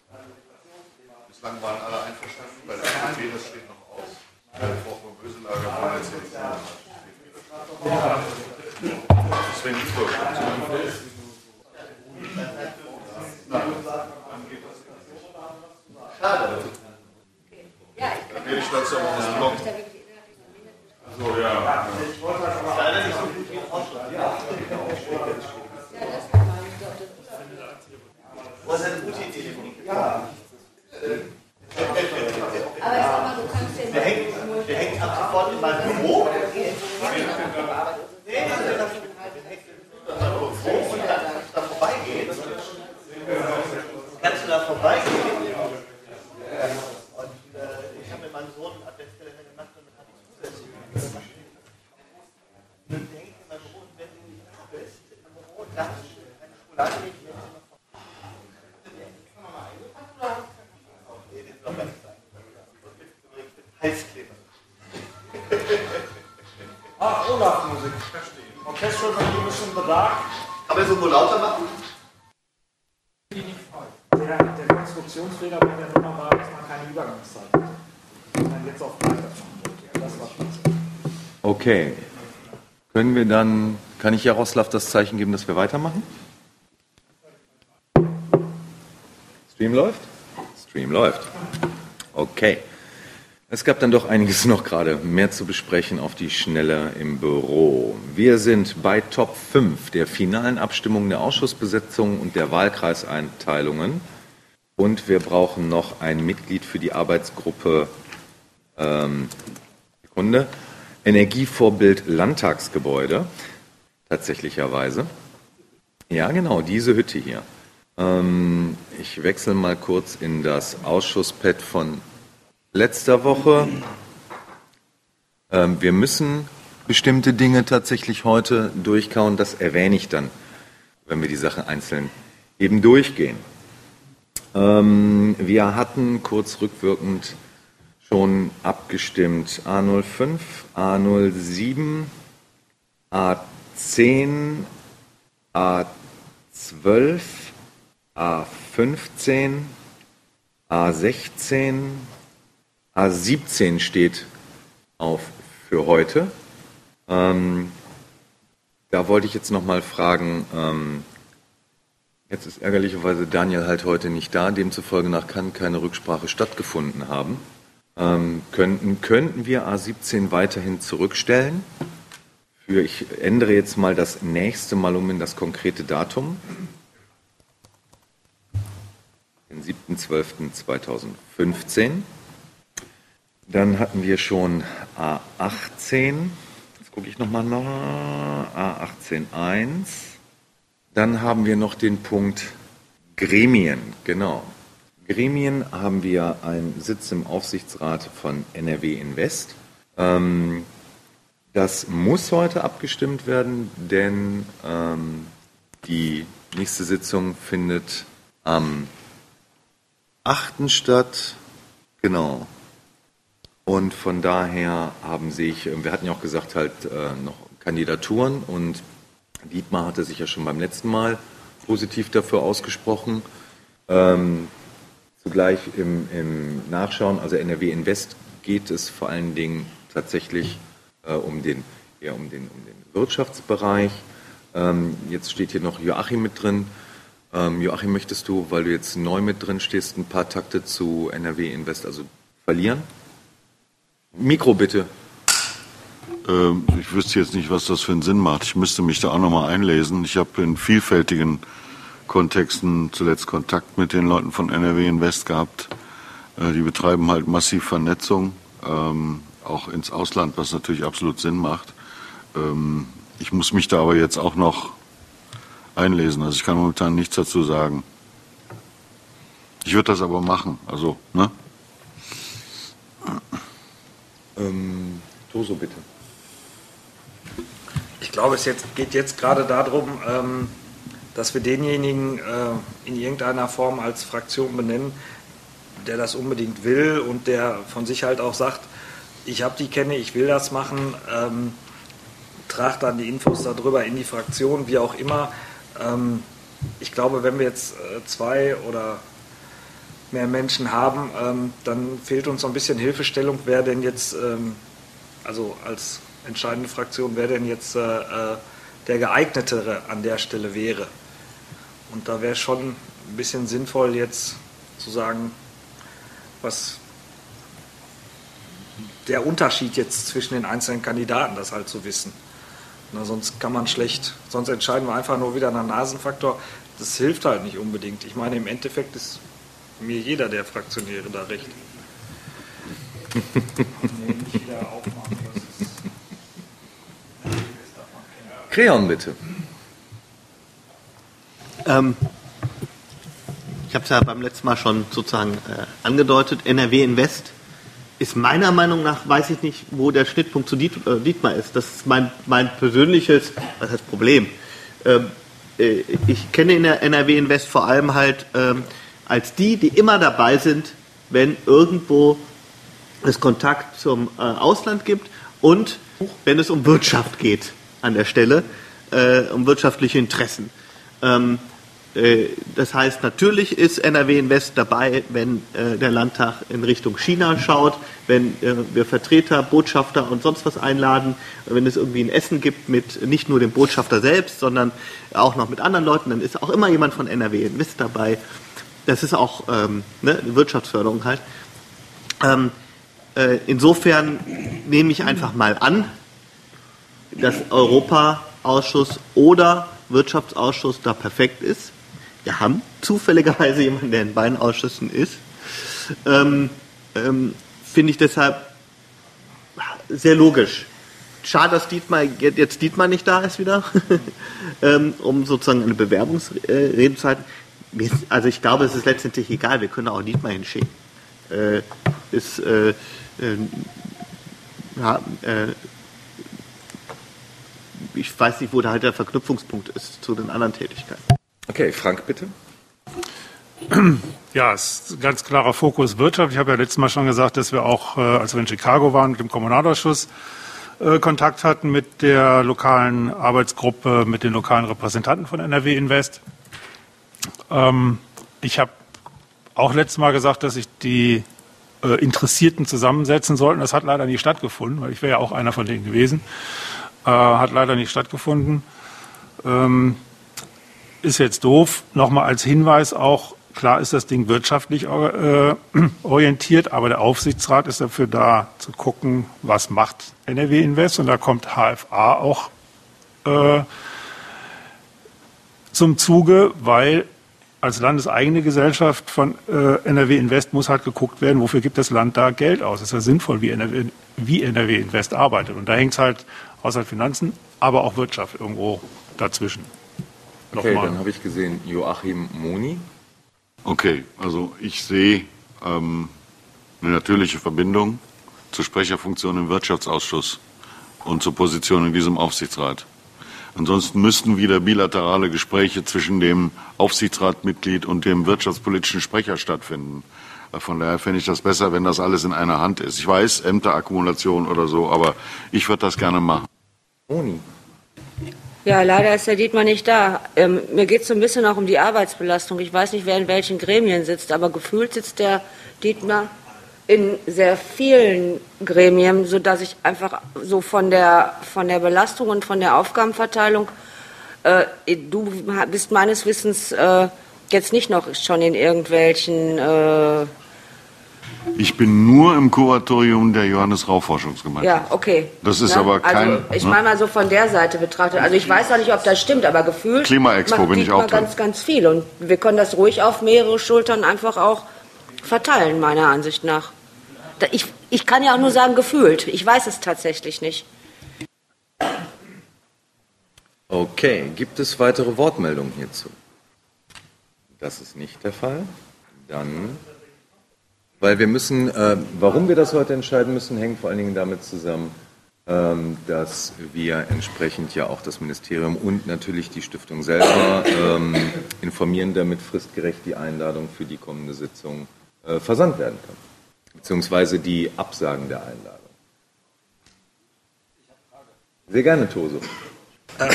Bislang waren alle einverstanden, bei der FDP, das steht noch aus. Der hängt ab sofort in meinem Büro. da vorbeigehen. Kannst du da vorbeigehen? Und äh, ich habe mit meinem Sohn einen Adventskalender gemacht und dann habe ich zusätzlich Dann hänge ich in meinem Büro und wenn du da bist, im Büro, da hast du eine Schokolade nicht. Heißkleber. Ach, Olaf-Musik, verstehe. In the Dark. Kann man so wohl lauter machen? Der, der Konstruktionsfehler bei der Nummer war, dass man keine Übergangszeit hat. Wenn man jetzt auf wollte. Das war spitze. Okay. Können wir dann, kann ich Jaroslav das Zeichen geben, dass wir weitermachen? Stream läuft? Stream läuft. Okay. Es gab dann doch einiges noch gerade mehr zu besprechen auf die Schnelle im Büro. Wir sind bei Top 5 der finalen Abstimmung der Ausschussbesetzung und der Wahlkreiseinteilungen. Und wir brauchen noch ein Mitglied für die Arbeitsgruppe ähm, Sekunde, Energievorbild Landtagsgebäude. Tatsächlicherweise. Ja, genau, diese Hütte hier. Ähm, ich wechsle mal kurz in das Ausschusspad von letzter Woche. Ähm, wir müssen bestimmte Dinge tatsächlich heute durchkauen. Das erwähne ich dann, wenn wir die Sachen einzeln eben durchgehen. Ähm, wir hatten kurz rückwirkend schon abgestimmt A05, A07, A10, A12, A15, A16, A17 steht auf für heute. Ähm, da wollte ich jetzt noch mal fragen, ähm, jetzt ist ärgerlicherweise Daniel halt heute nicht da, demzufolge nach kann keine Rücksprache stattgefunden haben. Ähm, könnten, könnten wir A17 weiterhin zurückstellen? Für, ich ändere jetzt mal das nächste Mal um in das konkrete Datum. Den 7.12.2015. Dann hatten wir schon A18. Jetzt gucke ich nochmal nach. A18.1. Dann haben wir noch den Punkt Gremien. Genau. Gremien haben wir einen Sitz im Aufsichtsrat von NRW Invest. Ähm, das muss heute abgestimmt werden, denn ähm, die nächste Sitzung findet am 8. statt. Genau. Und von daher haben sich, wir hatten ja auch gesagt, halt äh, noch Kandidaturen und Dietmar hatte sich ja schon beim letzten Mal positiv dafür ausgesprochen. Ähm, zugleich im, im, Nachschauen, also NRW Invest geht es vor allen Dingen tatsächlich äh, um, den, eher um, den, um den Wirtschaftsbereich. Ähm, jetzt steht hier noch Joachim mit drin. Ähm, Joachim, möchtest du, weil du jetzt neu mit drin stehst, ein paar Takte zu NRW Invest also verlieren? Mikro bitte. Ähm, ich wüsste jetzt nicht, was das für einen Sinn macht. Ich müsste mich da auch nochmal einlesen. Ich habe in vielfältigen Kontexten zuletzt Kontakt mit den Leuten von NRW Invest gehabt. Äh, die betreiben halt massiv Vernetzung, ähm, auch ins Ausland, was natürlich absolut Sinn macht. Ähm, ich muss mich da aber jetzt auch noch einlesen. Also ich kann momentan nichts dazu sagen. Ich würde das aber machen. Also, ne? Ähm, Toso, bitte. Ich glaube, es jetzt, geht jetzt gerade darum, ähm, dass wir denjenigen äh, in irgendeiner Form als Fraktion benennen, der das unbedingt will und der von sich halt auch sagt, ich habe die kenne, ich will das machen, ähm, tragt dann die Infos darüber in die Fraktion, wie auch immer. Ähm, ich glaube, wenn wir jetzt äh, zwei oder mehr Menschen haben, ähm, dann fehlt uns so ein bisschen Hilfestellung, wer denn jetzt, ähm, also als entscheidende Fraktion, wer denn jetzt äh, äh, der geeignetere an der Stelle wäre. Und da wäre schon ein bisschen sinnvoll jetzt zu sagen, was der Unterschied jetzt zwischen den einzelnen Kandidaten, das halt zu wissen. Na, sonst kann man schlecht, sonst entscheiden wir einfach nur wieder nach Nasenfaktor. Das hilft halt nicht unbedingt. Ich meine, im Endeffekt ist mir jeder der Fraktionäre da recht. Creon, bitte. Ähm, ich habe es ja beim letzten Mal schon sozusagen äh, angedeutet. NRW Invest ist meiner Meinung nach, weiß ich nicht, wo der Schnittpunkt zu Diet, äh, Dietmar ist. Das ist mein, mein persönliches, was heißt Problem. Ähm, äh, ich kenne in der NRW Invest vor allem halt ähm, als die, die immer dabei sind, wenn irgendwo es Kontakt zum äh, Ausland gibt und wenn es um Wirtschaft geht an der Stelle, äh, um wirtschaftliche Interessen. Ähm, äh, das heißt, natürlich ist NRW Invest dabei, wenn äh, der Landtag in Richtung China schaut, wenn äh, wir Vertreter, Botschafter und sonst was einladen, wenn es irgendwie ein Essen gibt mit nicht nur dem Botschafter selbst, sondern auch noch mit anderen Leuten, dann ist auch immer jemand von NRW Invest dabei. Das ist auch ähm, ne, Wirtschaftsförderung halt. Ähm, äh, insofern nehme ich einfach mal an, dass Europaausschuss oder Wirtschaftsausschuss da perfekt ist. Wir haben zufälligerweise jemanden, der in beiden Ausschüssen ist. Ähm, ähm, Finde ich deshalb sehr logisch. Schade, dass Dietmar, jetzt Dietmar nicht da ist wieder, (laughs) ähm, um sozusagen eine Bewerbungsrede zu halten. Also ich glaube, es ist letztendlich egal, wir können auch Dietmar hinschicken. Äh, ist, äh, äh, ja, äh, ich weiß nicht, wo da halt der Verknüpfungspunkt ist zu den anderen Tätigkeiten. Okay, Frank, bitte. Ja, es ist ein ganz klarer Fokus Wirtschaft. Ich habe ja letztes Mal schon gesagt, dass wir auch, äh, als wir in Chicago waren, mit dem Kommunalausschuss äh, Kontakt hatten mit der lokalen Arbeitsgruppe, mit den lokalen Repräsentanten von NRW Invest. Ähm, ich habe auch letztes Mal gesagt, dass sich die äh, Interessierten zusammensetzen sollten. Das hat leider nicht stattgefunden, weil ich wäre ja auch einer von denen gewesen. hat leider nicht stattgefunden. Ist jetzt doof. Nochmal als Hinweis auch, klar ist das Ding wirtschaftlich äh, (clears throat) orientiert, aber der Aufsichtsrat ist dafür da zu gucken, was macht NRW Invest und da kommt HFA auch äh, zum Zuge, weil als landeseigene Gesellschaft von äh, NRW Invest muss halt geguckt werden, wofür gibt das Land da Geld aus. Ist ja sinnvoll, wie NRW, wie NRW Invest arbeitet. Und da hängt es halt außer Finanzen, aber auch Wirtschaft irgendwo dazwischen. Okay, Nochmal. dann habe ich gesehen Joachim Moni. Okay, also ich sehe ähm, eine natürliche Verbindung zur Sprecherfunktion im Wirtschaftsausschuss und zur Position in diesem Aufsichtsrat. Ansonsten müssten wieder bilaterale Gespräche zwischen dem Aufsichtsratmitglied und dem wirtschaftspolitischen Sprecher stattfinden. Äh, Von daher fände ich das besser, wenn das alles in einer Hand ist. Ich weiß, Ämterakkumulation oder so, aber ich würde das gerne machen. Moni. Ja, leider ist der Dietmar nicht da. Ähm, mir geht es so ein bisschen auch um die Arbeitsbelastung. Ich weiß nicht, wer in welchen Gremien sitzt, aber gefühlt sitzt der Dietmar in sehr vielen Gremien, sodass ich einfach so von der, von der Belastung und von der Aufgabenverteilung, äh, du bist meines Wissens äh, jetzt nicht noch schon in irgendwelchen äh, Ich bin nur im Kuratorium der Johannes Rau Forschungsgemeinschaft. Ja, okay. Das ist Ne? aber kein. Also, ich ne? meine mal so von der Seite betrachtet. Also ich weiß auch nicht, ob das stimmt, aber gefühlt. Klimaexpo bin ich auch drin. ganz, ganz viel. Und wir können das ruhig auf mehrere Schultern einfach auch verteilen, meiner Ansicht nach. Ich, ich kann ja auch nur sagen, gefühlt. Ich weiß es tatsächlich nicht. Okay, gibt es weitere Wortmeldungen hierzu? Das ist nicht der Fall. Dann, weil wir müssen, äh, warum wir das heute entscheiden müssen, hängt vor allen Dingen damit zusammen, ähm, dass wir entsprechend ja auch das Ministerium und natürlich die Stiftung selber ähm, informieren, damit fristgerecht die Einladung für die kommende Sitzung äh, versandt werden kann. Beziehungsweise die Absagen der Einladung. Sehr gerne, Toso. Ähm,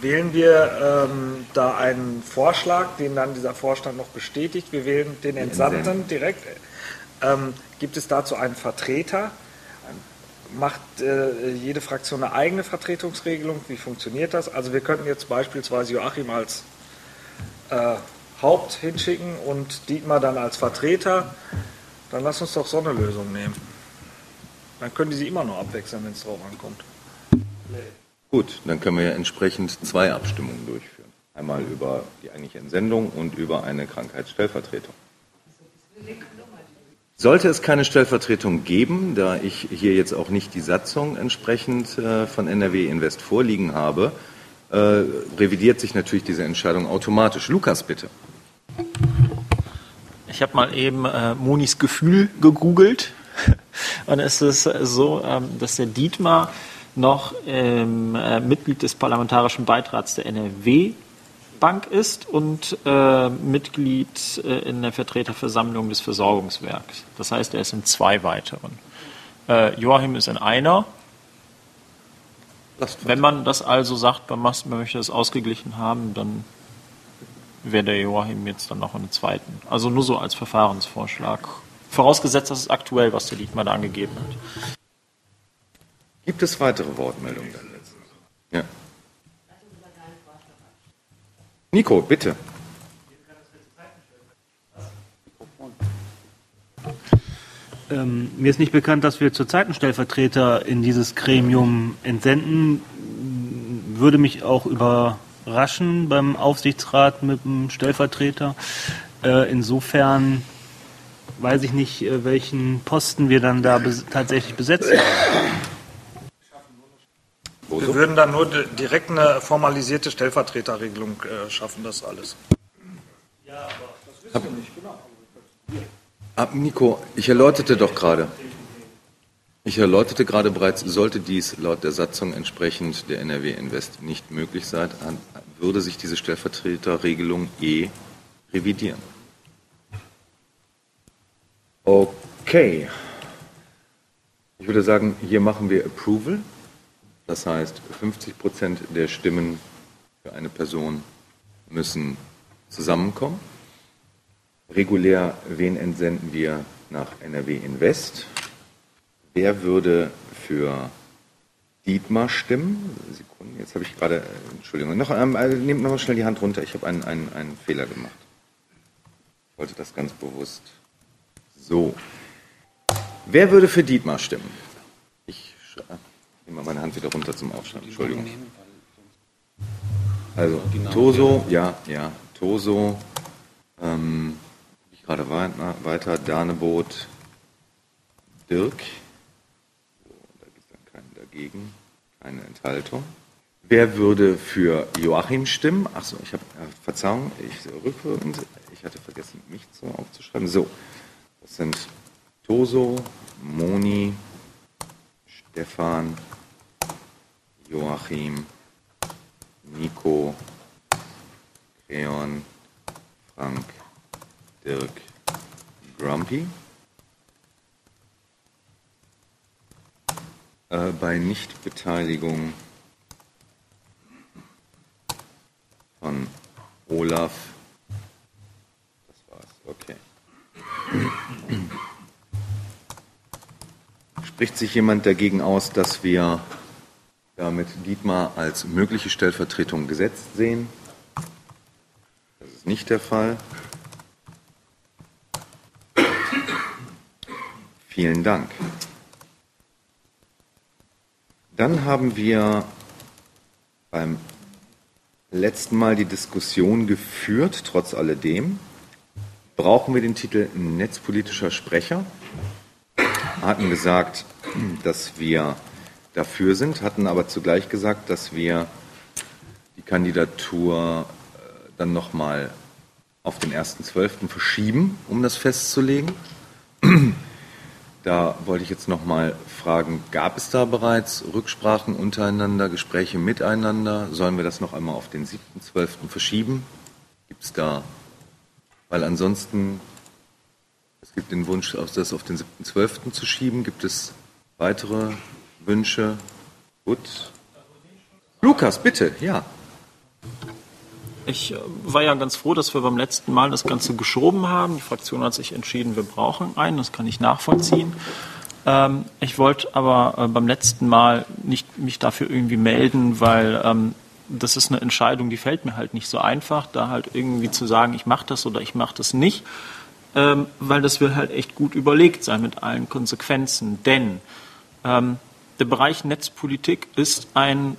wählen wir ähm, da einen Vorschlag, den dann dieser Vorstand noch bestätigt? Wir wählen den Entsandten direkt. Ähm, gibt es dazu einen Vertreter? Macht äh, jede Fraktion eine eigene Vertretungsregelung? Wie funktioniert das? Also wir könnten jetzt beispielsweise Joachim als äh, Haupt hinschicken und Dietmar dann als Vertreter. Dann lass uns doch so eine Lösung nehmen. Dann können die sie immer noch abwechseln, wenn es drauf ankommt. Gut, dann können wir ja entsprechend zwei Abstimmungen durchführen. Einmal über die eigentliche Entsendung und über eine Krankheitsstellvertretung. Sollte es keine Stellvertretung geben, da ich hier jetzt auch nicht die Satzung entsprechend äh, von NRW Invest vorliegen habe, äh, revidiert sich natürlich diese Entscheidung automatisch. Lukas, bitte. Ich habe mal eben äh, Monis Gefühl gegoogelt (laughs) und es ist so, ähm, dass der Dietmar noch ähm, äh, Mitglied des parlamentarischen Beirats der NRW Bank ist und äh, Mitglied äh, in der Vertreterversammlung des Versorgungswerks. Das heißt, er ist in zwei weiteren. Äh, Joachim ist in einer. Wenn man das also sagt, man, macht, man möchte das ausgeglichen haben, dann wäre der Joachim jetzt dann noch in der zweiten. Also nur so als Verfahrensvorschlag. Vorausgesetzt, das ist aktuell, was der Dietmar da angegeben hat. Gibt es weitere Wortmeldungen? Ja. Nico, bitte. Ähm, mir ist nicht bekannt, dass wir zurzeit einen Stellvertreter in dieses Gremium entsenden. Würde mich auch überraschen beim Aufsichtsrat mit dem Stellvertreter. Äh, insofern weiß ich nicht, äh, welchen Posten wir dann da bes tatsächlich besetzen. Wir würden dann nur di- direkt eine formalisierte Stellvertreterregelung äh, schaffen, das alles. Ah, Nico, ich erläuterte doch gerade. Ich erläuterte gerade bereits, sollte dies laut der Satzung entsprechend der NRW Invest nicht möglich sein, würde sich diese Stellvertreterregelung eh revidieren. Okay. Ich würde sagen, hier machen wir Approval. Das heißt, 50 Prozent der Stimmen für eine Person müssen zusammenkommen. Regulär, wen entsenden wir nach NRW Invest? Wer würde für Dietmar stimmen? Sekunden, jetzt habe ich gerade, Entschuldigung, noch, ähm, äh, nehmt noch mal schnell die Hand runter, ich habe einen, einen, einen Fehler gemacht. Ich wollte das ganz bewusst. So. Wer würde für Dietmar stimmen? Ich sch- äh, nehme mal meine Hand wieder runter zum Aufschneiden, Entschuldigung. Also, Toso, ja, ja, Toso, ähm, ich gerade weiter, weiter, Danebot, Dirk, so, da gibt es dann keinen dagegen, keine Enthaltung. Wer würde für Joachim stimmen? Achso, ich habe, äh, Verzeihung, ich rückwirkend, ich hatte vergessen, mich so aufzuschreiben. So, das sind Toso, Moni, Stefan, Joachim, Nico, Creon, Frank, Dirk, Grumpy. Äh, bei Nichtbeteiligung von Olaf. Das war's, okay. Spricht sich jemand dagegen aus, dass wir damit Dietmar als mögliche Stellvertretung gesetzt sehen? Das ist nicht der Fall. Vielen Dank. Dann haben wir beim letzten Mal die Diskussion geführt, trotz alledem. Brauchen wir den Titel netzpolitischer Sprecher? Hatten gesagt, dass wir dafür sind, hatten aber zugleich gesagt, dass wir die Kandidatur äh, dann nochmal auf den 1.12. verschieben, um das festzulegen. Da wollte ich jetzt noch mal fragen, gab es da bereits Rücksprachen untereinander, Gespräche miteinander? Sollen wir das noch einmal auf den 7.12. verschieben? Gibt es da, weil ansonsten, es gibt den Wunsch, das auf den 7.12. zu schieben. Gibt es weitere Wünsche? Gut. Lukas, bitte, ja. Ich äh, war ja ganz froh, dass wir beim letzten Mal das Ganze geschoben haben. Die Fraktion hat sich entschieden, wir brauchen einen, das kann ich nachvollziehen. Ähm, ich wollte aber äh, beim letzten Mal nicht mich dafür irgendwie melden, weil ähm, das ist eine Entscheidung, die fällt mir halt nicht so einfach, da halt irgendwie zu sagen, ich mache das oder ich mache das nicht, ähm, weil das will halt echt gut überlegt sein mit allen Konsequenzen. Denn ähm, der Bereich Netzpolitik ist ein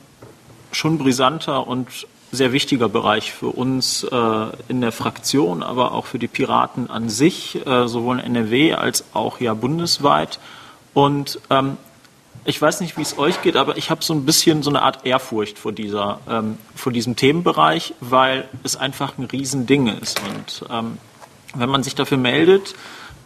schon brisanter und sehr wichtiger Bereich für uns äh, in der Fraktion, aber auch für die Piraten an sich, äh, sowohl in NRW als auch ja bundesweit. Und ähm, ich weiß nicht, wie es euch geht, aber ich habe so ein bisschen so eine Art Ehrfurcht vor, dieser, ähm, vor diesem Themenbereich, weil es einfach ein Riesending ist. Und ähm, wenn man sich dafür meldet,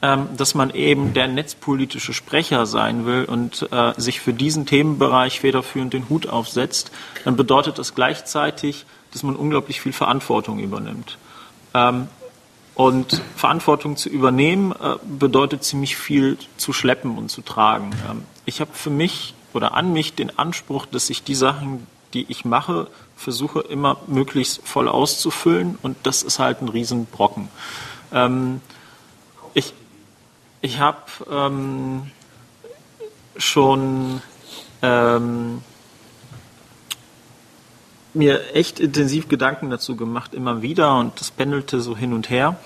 ähm, dass man eben der netzpolitische Sprecher sein will und äh, sich für diesen Themenbereich federführend den Hut aufsetzt, dann bedeutet das gleichzeitig, dass man unglaublich viel Verantwortung übernimmt. Ähm, und Verantwortung zu übernehmen äh, bedeutet ziemlich viel zu schleppen und zu tragen. Ähm, ich habe für mich oder an mich den Anspruch, dass ich die Sachen, die ich mache, versuche immer möglichst voll auszufüllen und das ist halt ein Riesenbrocken. Ähm, ich ich habe ähm, schon ähm, mir echt intensiv Gedanken dazu gemacht, immer wieder, und das pendelte so hin und her,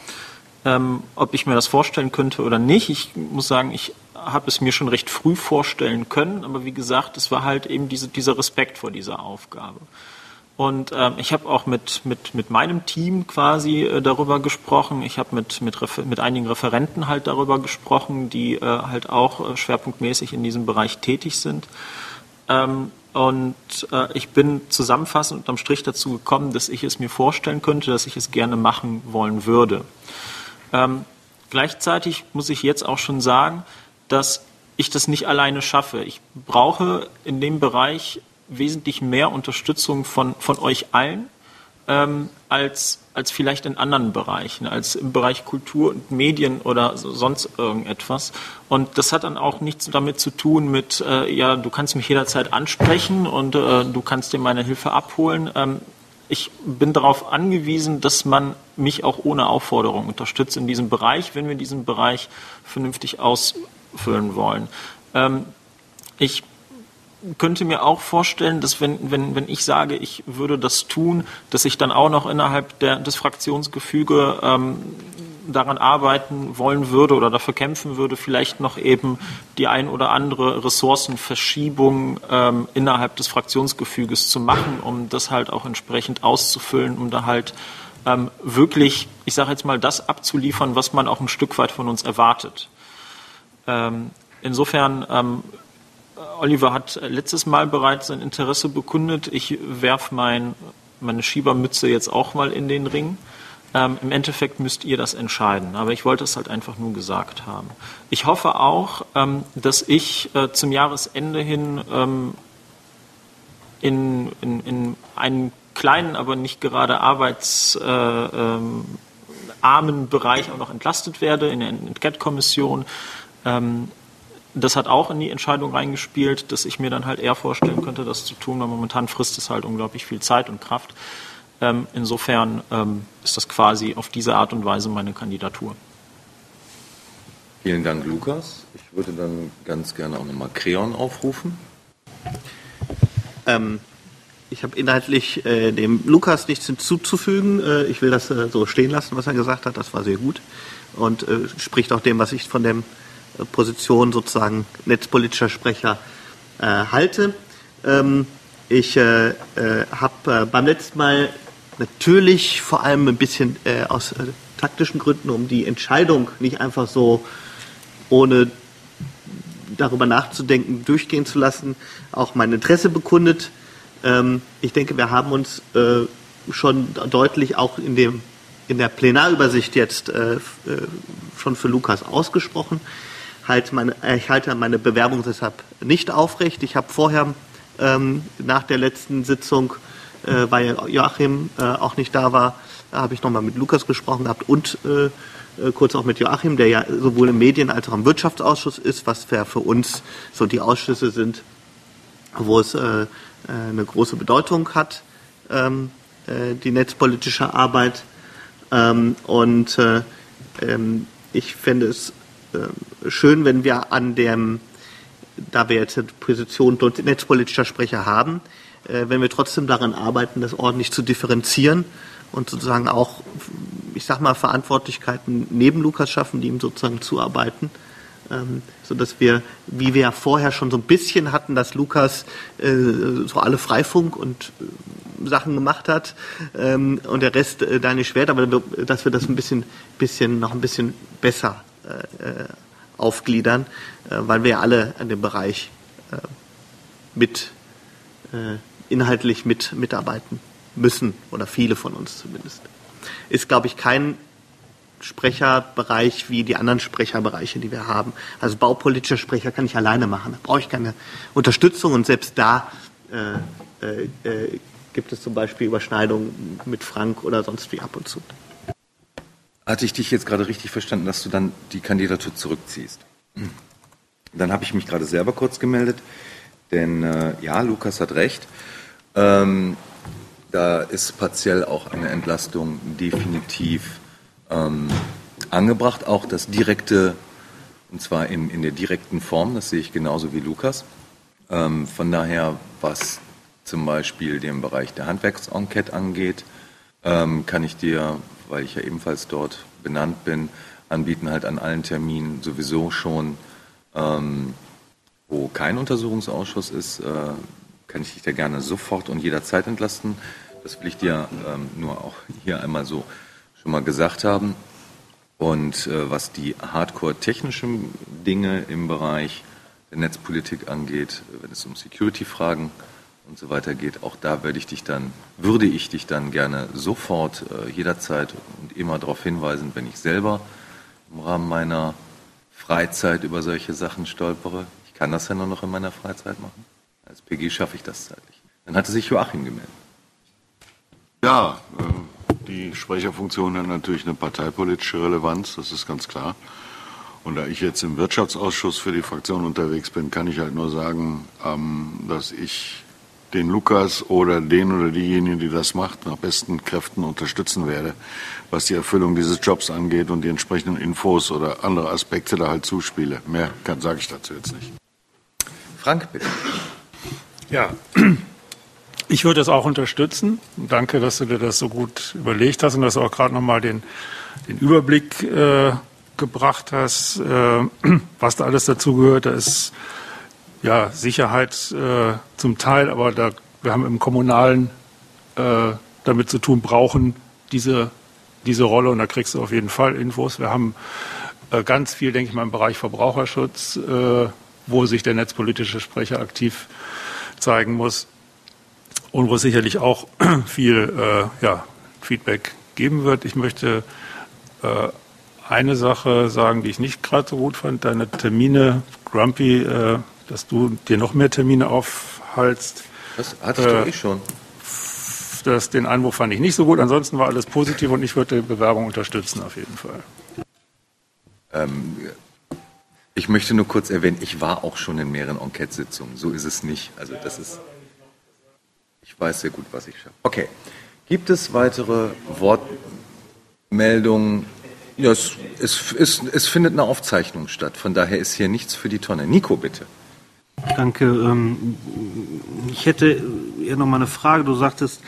ähm, ob ich mir das vorstellen könnte oder nicht. Ich muss sagen, ich habe es mir schon recht früh vorstellen können, aber wie gesagt, es war halt eben diese, dieser Respekt vor dieser Aufgabe. Und ähm, ich habe auch mit, mit, mit meinem Team quasi äh, darüber gesprochen. Ich habe mit, mit, mit einigen Referenten halt darüber gesprochen, die äh, halt auch äh, schwerpunktmäßig in diesem Bereich tätig sind. Ähm, und äh, ich bin zusammenfassend unterm Strich dazu gekommen, dass ich es mir vorstellen könnte, dass ich es gerne machen wollen würde. Ähm, gleichzeitig muss ich jetzt auch schon sagen, dass ich das nicht alleine schaffe. Ich brauche in dem Bereich wesentlich mehr Unterstützung von, von euch allen ähm, als, als vielleicht in anderen Bereichen, als im Bereich Kultur und Medien oder sonst irgendetwas. Und das hat dann auch nichts damit zu tun mit, äh, ja, du kannst mich jederzeit ansprechen und äh, du kannst dir meine Hilfe abholen. Ähm, ich bin darauf angewiesen, dass man mich auch ohne Aufforderung unterstützt in diesem Bereich, wenn wir diesen Bereich vernünftig ausfüllen wollen. Ähm, ich könnte mir auch vorstellen, dass wenn, wenn, wenn ich sage, ich würde das tun, dass ich dann auch noch innerhalb der, des Fraktionsgefüge ähm, daran arbeiten wollen würde oder dafür kämpfen würde, vielleicht noch eben die ein oder andere Ressourcenverschiebung ähm, innerhalb des Fraktionsgefüges zu machen, um das halt auch entsprechend auszufüllen, um da halt ähm, wirklich, ich sage jetzt mal, das abzuliefern, was man auch ein Stück weit von uns erwartet. Ähm, insofern ähm, Oliver hat letztes Mal bereits sein Interesse bekundet. Ich werfe mein, meine Schiebermütze jetzt auch mal in den Ring. Ähm, Im Endeffekt müsst ihr das entscheiden, aber ich wollte es halt einfach nur gesagt haben. Ich hoffe auch, ähm, dass ich äh, zum Jahresende hin ähm, in, in, in einen kleinen, aber nicht gerade arbeitsarmen äh, Bereich auch noch entlastet werde in der Entgeltkommission. Das hat auch in die Entscheidung reingespielt, dass ich mir dann halt eher vorstellen könnte, das zu tun, weil momentan frisst es halt unglaublich viel Zeit und Kraft. Ähm, insofern ähm, ist das quasi auf diese Art und Weise meine Kandidatur. Vielen Dank, Lukas. Ich würde dann ganz gerne auch nochmal Creon aufrufen. Ähm, ich habe inhaltlich äh, dem Lukas nichts hinzuzufügen. Äh, ich will das äh, so stehen lassen, was er gesagt hat. Das war sehr gut und äh, spricht auch dem, was ich von dem Position sozusagen netzpolitischer Sprecher äh, halte. Ähm, ich äh, äh, habe äh, beim letzten Mal natürlich vor allem ein bisschen äh, aus äh, taktischen Gründen, um die Entscheidung nicht einfach so ohne darüber nachzudenken durchgehen zu lassen, auch mein Interesse bekundet. Ähm, ich denke, wir haben uns schon deutlich auch in dem in der Plenarübersicht jetzt äh, schon für Lukas ausgesprochen halt meine, ich halte meine Bewerbung deshalb nicht aufrecht. Ich habe vorher ähm, nach der letzten Sitzung, äh, weil Joachim äh, auch nicht da war, habe ich nochmal mit Lukas gesprochen gehabt und äh, äh, kurz auch mit Joachim, der ja sowohl im Medien- als auch im Wirtschaftsausschuss ist, was für, uns so die Ausschüsse sind, wo es äh, eine große Bedeutung hat, ähm, äh, die netzpolitische Arbeit. Ähm, und äh, ähm, ich finde es äh, schön, wenn wir an dem, da wir jetzt eine Position netzpolitischer Sprecher haben, äh, wenn wir trotzdem daran arbeiten, das ordentlich zu differenzieren und sozusagen auch, ich sag mal, Verantwortlichkeiten neben Lukas schaffen, die ihm sozusagen zuarbeiten. Ähm, so dass wir, wie wir ja vorher schon so ein bisschen hatten, dass Lukas äh, so alle Freifunk und äh, Sachen gemacht hat ähm, und der Rest äh, da nicht schwer, aber dass wir das ein bisschen, bisschen noch ein bisschen besser äh, äh aufgliedern, äh, weil wir alle an dem Bereich äh, mit äh, inhaltlich mit mitarbeiten müssen oder viele von uns zumindest. Ist, glaube ich, kein Sprecherbereich wie die anderen Sprecherbereiche, die wir haben. Also baupolitischer Sprecher kann ich alleine machen. Da brauche ich keine Unterstützung und selbst da äh, äh, äh, gibt es zum Beispiel Überschneidungen mit Frank oder sonst wie ab und zu. Hatte ich dich jetzt gerade richtig verstanden, dass du dann die Kandidatur zurückziehst? Dann habe ich mich gerade selber kurz gemeldet, denn äh, ja, Lukas hat recht. Ähm, da ist partiell auch eine Entlastung definitiv ähm, angebracht, auch das direkte, und zwar in, in der direkten Form, das sehe ich genauso wie Lukas. Ähm, von daher, was zum Beispiel den Bereich der Handwerksenquete angeht, ähm, kann ich dir, weil ich ja ebenfalls dort benannt bin, anbieten, halt an allen Terminen sowieso schon, ähm, wo kein Untersuchungsausschuss ist, äh, kann ich dich da gerne sofort und jederzeit entlasten. Das will ich dir ähm, nur auch (laughs) hier einmal so schon mal gesagt haben. Und äh, was die hardcore-technischen Dinge im Bereich der Netzpolitik angeht, wenn es um Security-Fragen und so weiter geht, auch da würde ich dich dann, würde ich dich dann gerne sofort äh, jederzeit und immer darauf hinweisen, wenn ich selber im Rahmen meiner Freizeit über solche Sachen stolpere. Ich kann das ja nur noch in meiner Freizeit machen. Als PG schaffe ich das zeitlich. Dann hatte sich Joachim gemeldet. Ja, äh, die Sprecherfunktion hat natürlich eine parteipolitische Relevanz, das ist ganz klar. Und da ich jetzt im Wirtschaftsausschuss für die Fraktion unterwegs bin, kann ich halt nur sagen, ähm, dass ich den Lukas oder den oder diejenigen, die das macht, nach besten Kräften unterstützen werde, was die Erfüllung dieses Jobs angeht und die entsprechenden Infos oder andere Aspekte da halt zuspiele. Mehr sage ich dazu jetzt nicht. Frank, bitte. Ja, ich würde es auch unterstützen. Danke, dass du dir das so gut überlegt hast und dass du auch gerade nochmal den, den Überblick äh, gebracht hast, äh, was da alles dazugehört. Da ist ja Sicherheit äh, zum Teil, aber da, wir haben im Kommunalen äh, damit zu tun, brauchen diese, diese Rolle und da kriegst du auf jeden Fall Infos. Wir haben äh, ganz viel, denke ich mal, im Bereich Verbraucherschutz, äh, wo sich der netzpolitische Sprecher aktiv zeigen muss und wo es sicherlich auch (clears throat) viel äh, ja, Feedback geben wird. Ich möchte äh, eine Sache sagen, die ich nicht gerade so gut fand. Deine Termine, Grumpy, dass du dir noch mehr Termine aufhalst. Das hattest du eh schon. Das, den Einwurf fand ich nicht so gut. Ansonsten war alles positiv und ich würde die Bewerbung unterstützen auf jeden Fall. Ähm, ich möchte nur kurz erwähnen, ich war auch schon in mehreren Enquete-Sitzungen. So ist es nicht. Also das ist ich weiß sehr gut, was ich schaffe. Okay. Gibt es weitere Wortmeldungen? Ja, es, es, es, es, findet eine Aufzeichnung statt. Von daher ist hier nichts für die Tonne. Nico, bitte. Danke. Ähm, ich hätte eher noch mal eine Frage. Du sagtest,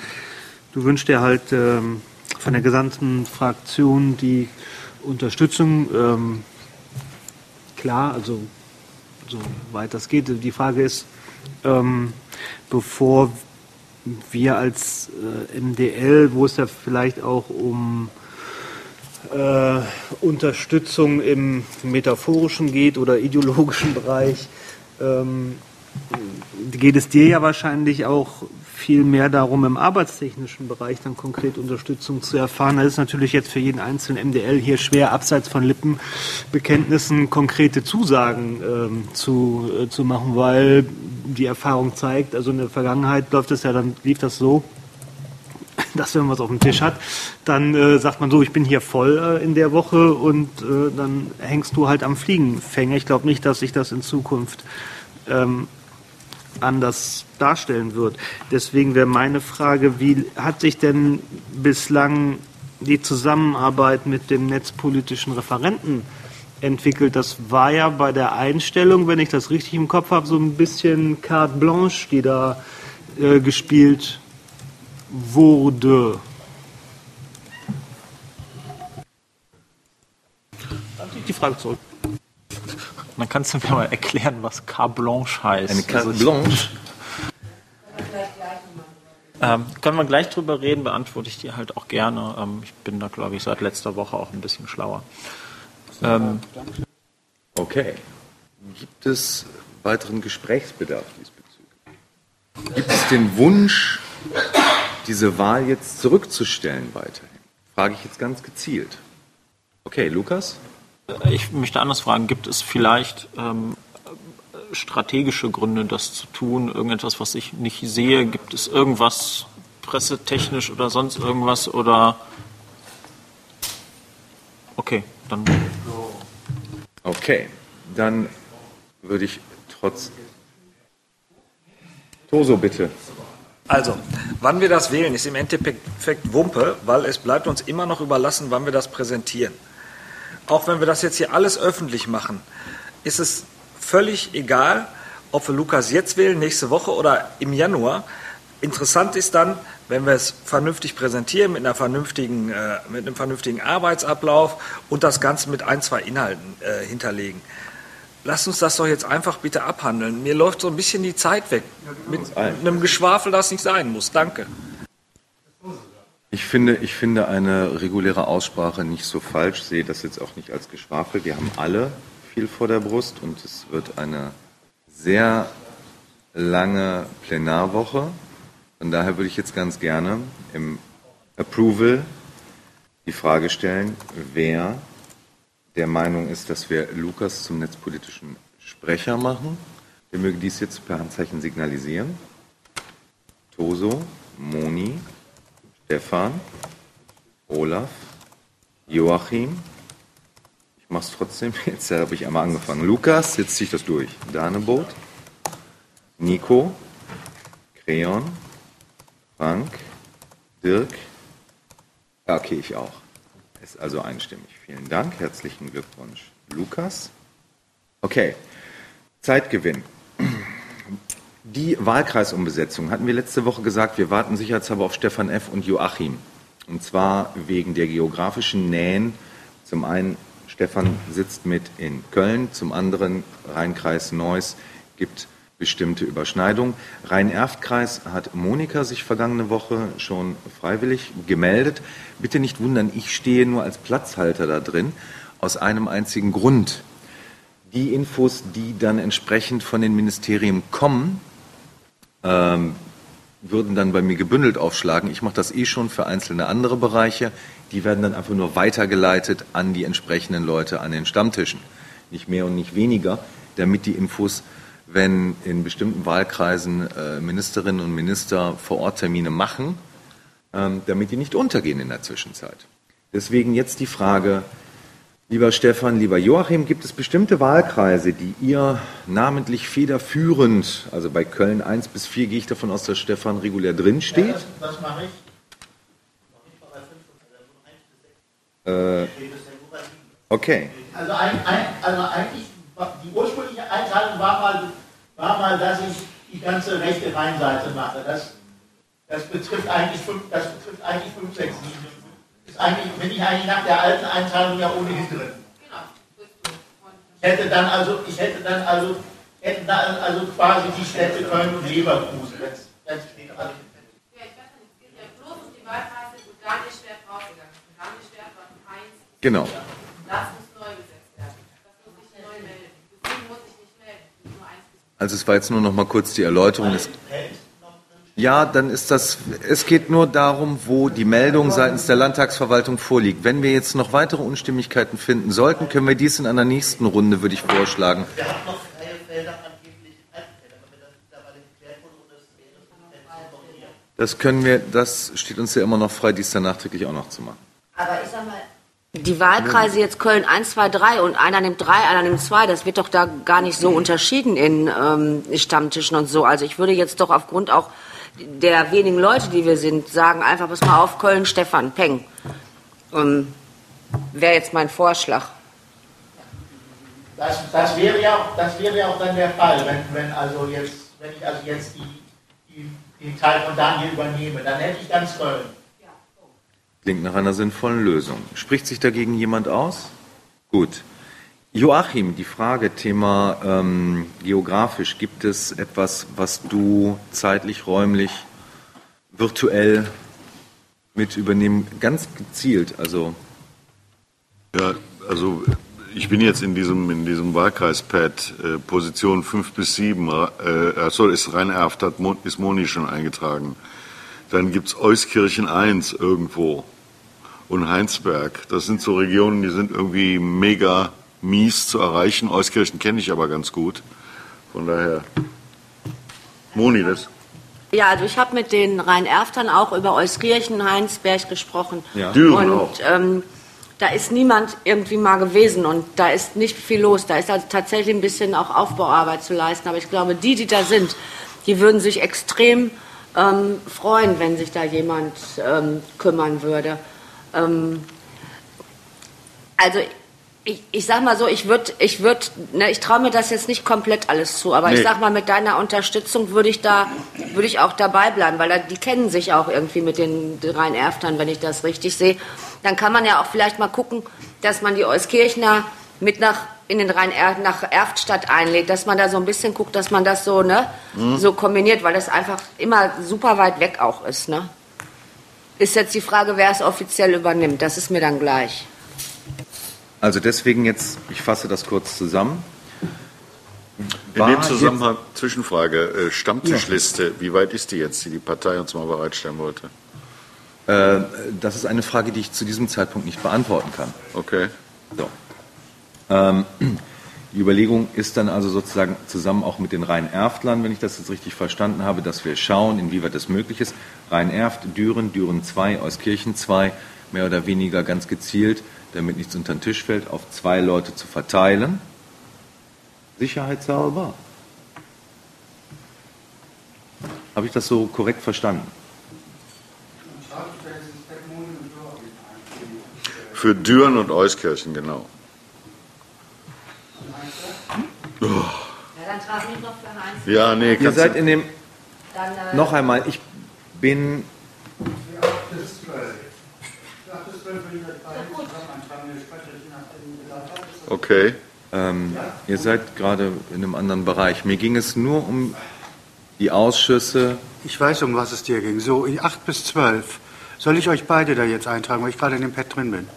du wünschst dir halt ähm, von der gesamten Fraktion die Unterstützung. Ähm, klar, also soweit das geht. Die Frage ist, bevor wir als äh, MDL, wo es ja vielleicht auch um äh, Unterstützung im metaphorischen geht oder ideologischen (laughs) Bereich, ähm, geht es dir ja wahrscheinlich auch viel mehr darum, im arbeitstechnischen Bereich dann konkret Unterstützung zu erfahren. Das ist natürlich jetzt für jeden einzelnen MDL hier schwer, abseits von Lippenbekenntnissen konkrete Zusagen ähm, zu, äh, zu machen, weil die Erfahrung zeigt, also in der Vergangenheit läuft es ja dann, lief das so, (laughs) dass wenn man was auf dem Tisch hat, dann äh, sagt man so, ich bin hier voll äh, in der Woche und äh, dann hängst du halt am Fliegenfänger. Ich glaube nicht, dass sich das in Zukunft ähm, anders darstellen wird. Deswegen wäre meine Frage, wie hat sich denn bislang die Zusammenarbeit mit dem netzpolitischen Referenten entwickelt? Das war ja bei der Einstellung, wenn ich das richtig im Kopf habe, so ein bisschen carte blanche, die da äh, gespielt wurde. Dann ich die Frage zurück. Dann kannst du mir mal erklären, was Carte Blanche heißt. Eine Carte Also Blanche? Ähm, können wir gleich drüber reden, beantworte ich dir halt auch gerne. Ähm, ich bin da, glaube ich, seit letzter Woche auch ein bisschen schlauer. Ähm, Okay. Gibt es weiteren Gesprächsbedarf diesbezüglich? Gibt es den Wunsch, diese Wahl jetzt zurückzustellen weiterhin? Frage ich jetzt ganz gezielt. Okay, Lukas? ich möchte anders fragen, gibt es vielleicht ähm, strategische Gründe, das zu tun? Irgendetwas, was ich nicht sehe? Gibt es irgendwas pressetechnisch oder sonst irgendwas? Oder okay, dann Okay, dann würde ich trotz. Toso, bitte. Also, wann wir das wählen, ist im Endeffekt Wumpe, weil es bleibt uns immer noch überlassen, wann wir das präsentieren. Auch wenn wir das jetzt hier alles öffentlich machen, ist es völlig egal, ob wir Lukas jetzt wählen, nächste Woche oder im Januar. Interessant ist dann, wenn wir es vernünftig präsentieren, mit, einer vernünftigen, äh, mit einem vernünftigen Arbeitsablauf und das Ganze mit ein, zwei Inhalten äh, hinterlegen. Lasst uns das doch jetzt einfach bitte abhandeln. Mir läuft so ein bisschen die Zeit weg. Mit einem Geschwafel, das nicht sein muss. Danke. Ich finde, ich finde eine reguläre Aussprache nicht so falsch, sehe das jetzt auch nicht als Geschwafel. Wir haben alle viel vor der Brust und es wird eine sehr lange Plenarwoche. Von daher würde ich jetzt ganz gerne im Approval die Frage stellen, wer der Meinung ist, dass wir Lukas zum netzpolitischen Sprecher machen. Der möge dies jetzt per Handzeichen signalisieren. Toso, Moni, Stefan, Olaf, Joachim. Ich mache es trotzdem. (laughs) Jetzt habe ich einmal angefangen. Lukas, jetzt ziehe ich das durch. Danebot, Nico, Creon, Frank, Dirk. Ja, okay, ich auch. Ist also einstimmig. Vielen Dank. Herzlichen Glückwunsch, Lukas. Okay, Zeitgewinn. Die Wahlkreisumbesetzung hatten wir letzte Woche gesagt, wir warten sicherheitshalber auf Stefan F. und Joachim. Und zwar wegen der geografischen Nähen. Zum einen, Stefan sitzt mit in Köln, zum anderen Rheinkreis Neuss gibt bestimmte Überschneidungen. Rhein-Erft-Kreis hat Monika sich vergangene Woche schon freiwillig gemeldet. Bitte nicht wundern, ich stehe nur als Platzhalter da drin, aus einem einzigen Grund. Die Infos, die dann entsprechend von den Ministerien kommen, ähm, würden dann bei mir gebündelt aufschlagen. Ich mache das eh schon für einzelne andere Bereiche. Die werden dann einfach nur weitergeleitet an die entsprechenden Leute an den Stammtischen. Nicht mehr und nicht weniger, damit die Infos, wenn in bestimmten Wahlkreisen äh, Ministerinnen und Minister vor Ort Termine machen, ähm, damit die nicht untergehen in der Zwischenzeit. Deswegen jetzt die Frage, Lieber Stefan, lieber Joachim, gibt es bestimmte Wahlkreise, die ihr namentlich federführend, also bei Köln 1 bis 4 gehe ich davon aus, dass Stefan regulär drin steht? Das mache ich. Äh, okay. Also, ein, ein, also eigentlich, die ursprüngliche Einteilung war mal, war mal, dass ich die ganze rechte Rheinseite mache. Das, das betrifft eigentlich fünf, das betrifft eigentlich 5, 6, 7. Ist eigentlich, bin ich eigentlich nach der alten Einteilung ja ohnehin drin. Ich hätte dann also, ich hätte dann also, hätten dann also quasi die Städte Köln und Leverkusen. Wenn's- wenn's steht, also, Genau. Also es war jetzt nur noch mal kurz die Erläuterung. Es, ja, dann ist das, es geht nur darum, wo die Meldung seitens der Landtagsverwaltung vorliegt. Wenn wir jetzt noch weitere Unstimmigkeiten finden sollten, können wir dies in einer nächsten Runde, würde ich vorschlagen. wir hatten noch freie Felder angeblich das mittlerweile geklärt wurde und das wäre das noch hier. Das können wir, das steht uns ja immer noch frei, dies dann nachträglich auch noch zu machen. Aber ich sag mal, Die Wahlkreise jetzt Köln 1, 2, 3 und einer nimmt 3, einer nimmt 2, das wird doch da gar nicht so unterschieden in ähm, Stammtischen und so. Also ich würde jetzt doch aufgrund auch der wenigen Leute, die wir sind, sagen einfach, pass mal auf, Köln, Stefan, Peng. Ähm, Wäre jetzt mein Vorschlag. Das, das, wäre ja auch, das wäre ja auch dann der Fall, wenn, wenn, also jetzt, wenn ich also jetzt die, die, den Teil von Daniel übernehme, dann hätte ich ganz Köln. Klingt nach einer sinnvollen Lösung. Spricht sich dagegen jemand aus? Gut. Joachim, die Frage, Thema ähm, geografisch, gibt es etwas, was du zeitlich, räumlich, virtuell mit übernehmen, ganz gezielt, also Ja, also ich bin jetzt in diesem, in diesem Wahlkreispad äh, Position 5 bis 7. Äh, achso, ist Rhein-Erft, ist Moni schon eingetragen. Dann gibt es Euskirchen 1 irgendwo und Heinsberg. Das sind so Regionen, die sind irgendwie mega mies zu erreichen. Euskirchen kenne ich aber ganz gut. Von daher, Moni, das. Ja, also ich habe mit den Rhein-Erftern auch über Euskirchen, Heinsberg gesprochen. Ja. Düren und auch. ähm, da ist niemand irgendwie mal gewesen und da ist nicht viel los. Da ist also tatsächlich ein bisschen auch Aufbauarbeit zu leisten. Aber ich glaube, die, die da sind, die würden sich extrem ähm, freuen, wenn sich da jemand ähm, kümmern würde. Ähm, also ich, ich sag mal so, ich würde, ich würde, ne, ich traue mir das jetzt nicht komplett alles zu, aber Nee. ich sag mal, mit deiner Unterstützung würde ich da, würde ich auch dabei bleiben, weil da, die kennen sich auch irgendwie mit den Rhein-Erftern, wenn ich das richtig sehe. Dann kann man ja auch vielleicht mal gucken, dass man die Euskirchner mit nach in den Rhein -Er nach Erftstadt einlädt, dass man da so ein bisschen guckt, dass man das so ne Mhm. so kombiniert, weil das einfach immer super weit weg auch ist, ne? Ist jetzt die Frage, wer es offiziell übernimmt. Das ist mir dann gleich. Also deswegen jetzt, ich fasse das kurz zusammen. In War dem Zusammenhang, Zwischenfrage, äh, Stammtischliste, wie weit ist die jetzt, die die Partei uns mal bereitstellen wollte? Äh, das ist eine Frage, die ich zu diesem Zeitpunkt nicht beantworten kann. Okay. So. Ähm, die Überlegung ist dann also sozusagen zusammen auch mit den Rhein-Erftlern, wenn ich das jetzt richtig verstanden habe, dass wir schauen, inwieweit das möglich ist. Rhein-Erft, Düren, Düren 2, Euskirchen 2, mehr oder weniger ganz gezielt, damit nichts unter den Tisch fällt, auf zwei Leute zu verteilen. Sicherheitshalber. Habe ich das so korrekt verstanden? Für Düren und Euskirchen, genau. Oh. Ja, dann trag mich noch für Heinz. Ja, nee, Ihr kannst seid du- in dem. Dann, äh, Noch einmal, ich bin. Okay. Ähm, ihr seid gerade in einem anderen Bereich. Mir ging es nur um die Ausschüsse. Ich weiß, um was es dir ging. So, 8 bis 12. Soll ich euch beide da jetzt eintragen, weil ich gerade in dem Pad drin bin?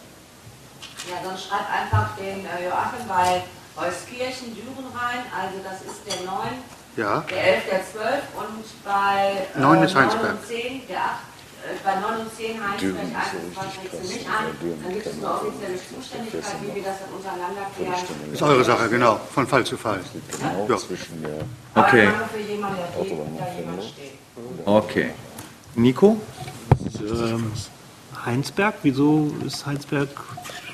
Ja, dann schreib einfach den äh, Joachim bei Euskirchen, Düren rein. Also das ist der 9, Ja. der 11, der 12 und bei äh, 9 ist 9 Heinsberg. und 10, der 8, äh, bei 9 und 10 Heinsberg 1 und 2 trägst du nicht an. Dann gibt es eine offizielle Zuständigkeit, wie wir das dann untereinander klären. Ist eure Sache, genau. Von Fall zu Fall. Ja. Okay. wir für jemanden, der hier- da jemand steht. Okay. Nico? Ähm, Heinsberg, wieso ist Heinsberg?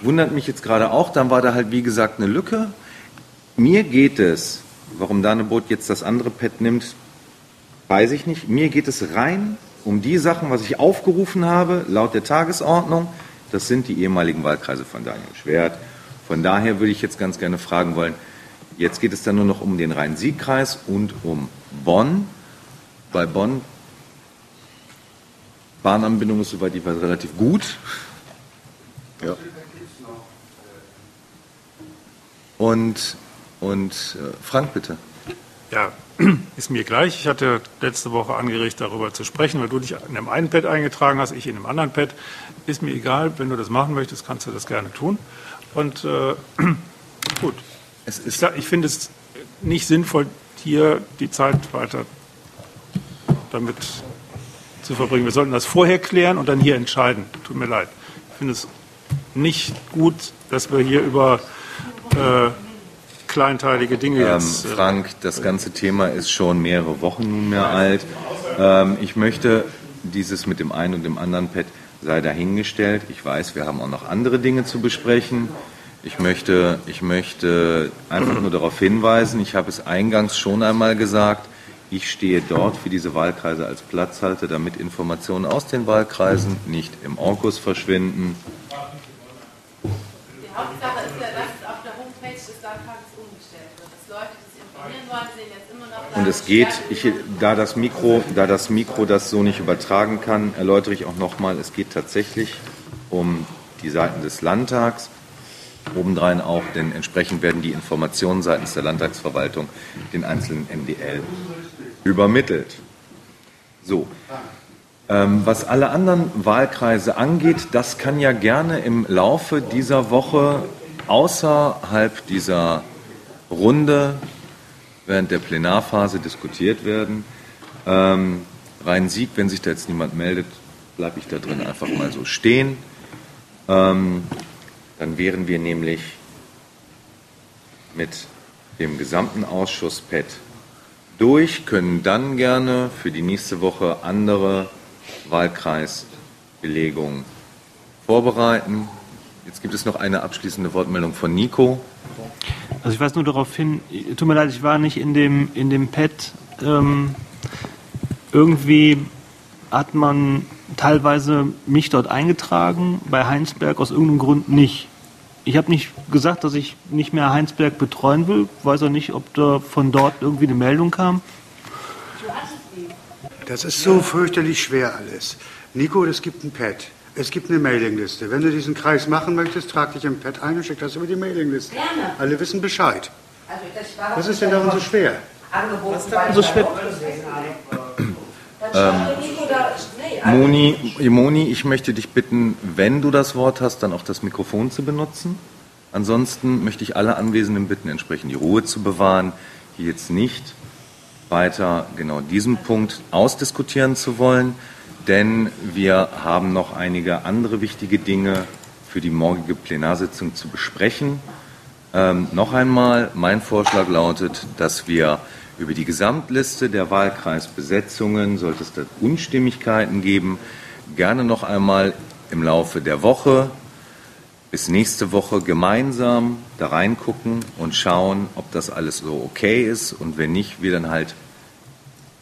Wundert mich jetzt gerade auch. Dann war da halt, wie gesagt, eine Lücke. Mir geht es, warum Danebot jetzt das andere Pad nimmt, weiß ich nicht. Mir geht es rein um die Sachen, was ich aufgerufen habe, laut der Tagesordnung. Das sind die ehemaligen Wahlkreise von Daniel Schwert. Von daher würde ich jetzt ganz gerne fragen wollen, jetzt geht es dann nur noch um den Rhein-Sieg-Kreis und um Bonn. Bei Bonn, Bahnanbindung ist soweit ich weiß relativ gut. Ja. Und, und äh, Frank, bitte. Ja, (clears throat) ist mir gleich. Ich hatte letzte Woche angeregt, darüber zu sprechen, weil du dich in einem einen Pad eingetragen hast, ich in einem anderen Pad. Ist mir egal, wenn du das machen möchtest, kannst du das gerne tun. Und äh, (clears throat) gut. ich ich finde es nicht sinnvoll, hier die Zeit weiter damit zu verbringen. Wir sollten das vorher klären und dann hier entscheiden. Tut mir leid. Ich finde es nicht gut, dass wir hier über äh, kleinteilige Dinge Ähm, jetzt. äh, Frank, das ganze Thema ist schon mehrere Wochen nunmehr alt. Ähm, ich möchte dieses mit dem einen und dem anderen Pad sei dahingestellt. Ich weiß, wir haben auch noch andere Dinge zu besprechen. Ich möchte, ich möchte einfach nur darauf hinweisen, ich habe es eingangs schon einmal gesagt, ich stehe dort für diese Wahlkreise als Platzhalter, damit Informationen aus den Wahlkreisen nicht im Orkus verschwinden. Die Hauptsache ist ja, dass es auf der Homepage des Landtages umgestellt wird. Dass Leute, die sich informieren wollen, sehen jetzt immer noch Und es geht, ich, da, das Mikro, da das Mikro das so nicht übertragen kann, erläutere ich auch nochmal, es geht tatsächlich um die Seiten des Landtags, obendrein auch, denn entsprechend werden die Informationen seitens der Landtagsverwaltung den einzelnen MDL übermittelt. So. Ähm, was alle anderen Wahlkreise angeht, das kann ja gerne im Laufe dieser Woche außerhalb dieser Runde während der Plenarphase diskutiert werden. Ähm, Rhein-Sieg, wenn sich da jetzt niemand meldet, bleibe ich da drin einfach mal so stehen. Ähm, dann wären wir nämlich mit dem gesamten Ausschuss PET durch, können dann gerne für die nächste Woche andere Wahlkreisbelegungen vorbereiten. Jetzt gibt es noch eine abschließende Wortmeldung von Nico. Also ich weise nur darauf hin, tut mir leid, ich war nicht in dem, in dem Pad. Ähm, irgendwie hat man teilweise mich dort eingetragen, bei Heinsberg aus irgendeinem Grund nicht. Ich habe nicht gesagt, dass ich nicht mehr Heinsberg betreuen will. Weiß auch nicht, ob da von dort irgendwie eine Meldung kam. Das ist so fürchterlich schwer alles. Nico, es gibt ein Pad. Es gibt eine Mailingliste. Wenn du diesen Kreis machen möchtest, trag dich im Pad ein und schick das über die Mailingliste. Gerne. Alle wissen Bescheid. Also das war Was ist denn daran so schwer? Angeboten, Was ist daran so schwer? Ähm, Moni, Moni, ich möchte dich bitten, wenn du das Wort hast, dann auch das Mikrofon zu benutzen. Ansonsten möchte ich alle Anwesenden bitten, entsprechend die Ruhe zu bewahren, hier jetzt nicht weiter genau diesen Punkt ausdiskutieren zu wollen, denn wir haben noch einige andere wichtige Dinge für die morgige Plenarsitzung zu besprechen. Ähm, noch einmal, mein Vorschlag lautet, dass wir über die Gesamtliste der Wahlkreisbesetzungen, sollte es da Unstimmigkeiten geben, gerne noch einmal im Laufe der Woche bis nächste Woche gemeinsam da reingucken und schauen, ob das alles so okay ist und wenn nicht, wir dann halt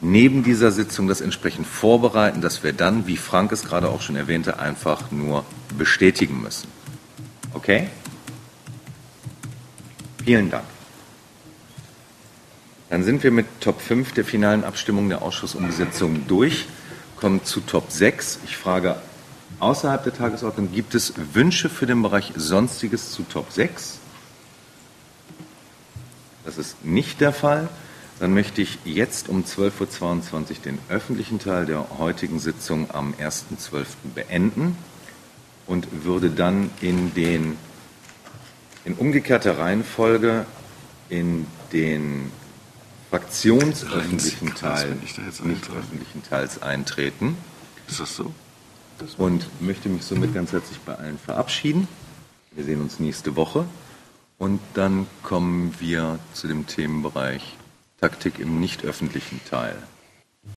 neben dieser Sitzung das entsprechend vorbereiten, dass wir dann, wie Frank es gerade auch schon erwähnte, einfach nur bestätigen müssen. Okay? Vielen Dank. Dann sind wir mit Top 5 der finalen Abstimmung der Ausschussumsetzung durch, kommen zu Top 6. Ich frage außerhalb der Tagesordnung, gibt es Wünsche für den Bereich Sonstiges zu Top 6? Das ist nicht der Fall. Dann möchte ich jetzt um 12.22 Uhr den öffentlichen Teil der heutigen Sitzung am 1.12. beenden und würde dann in den in umgekehrter Reihenfolge in den fraktionsöffentlichen Teil nicht öffentlichen Teils eintreten. Ist das so? Und möchte mich somit ganz herzlich bei allen verabschieden. Wir sehen uns nächste Woche. Und dann kommen wir zu dem Themenbereich Taktik im nicht öffentlichen Teil.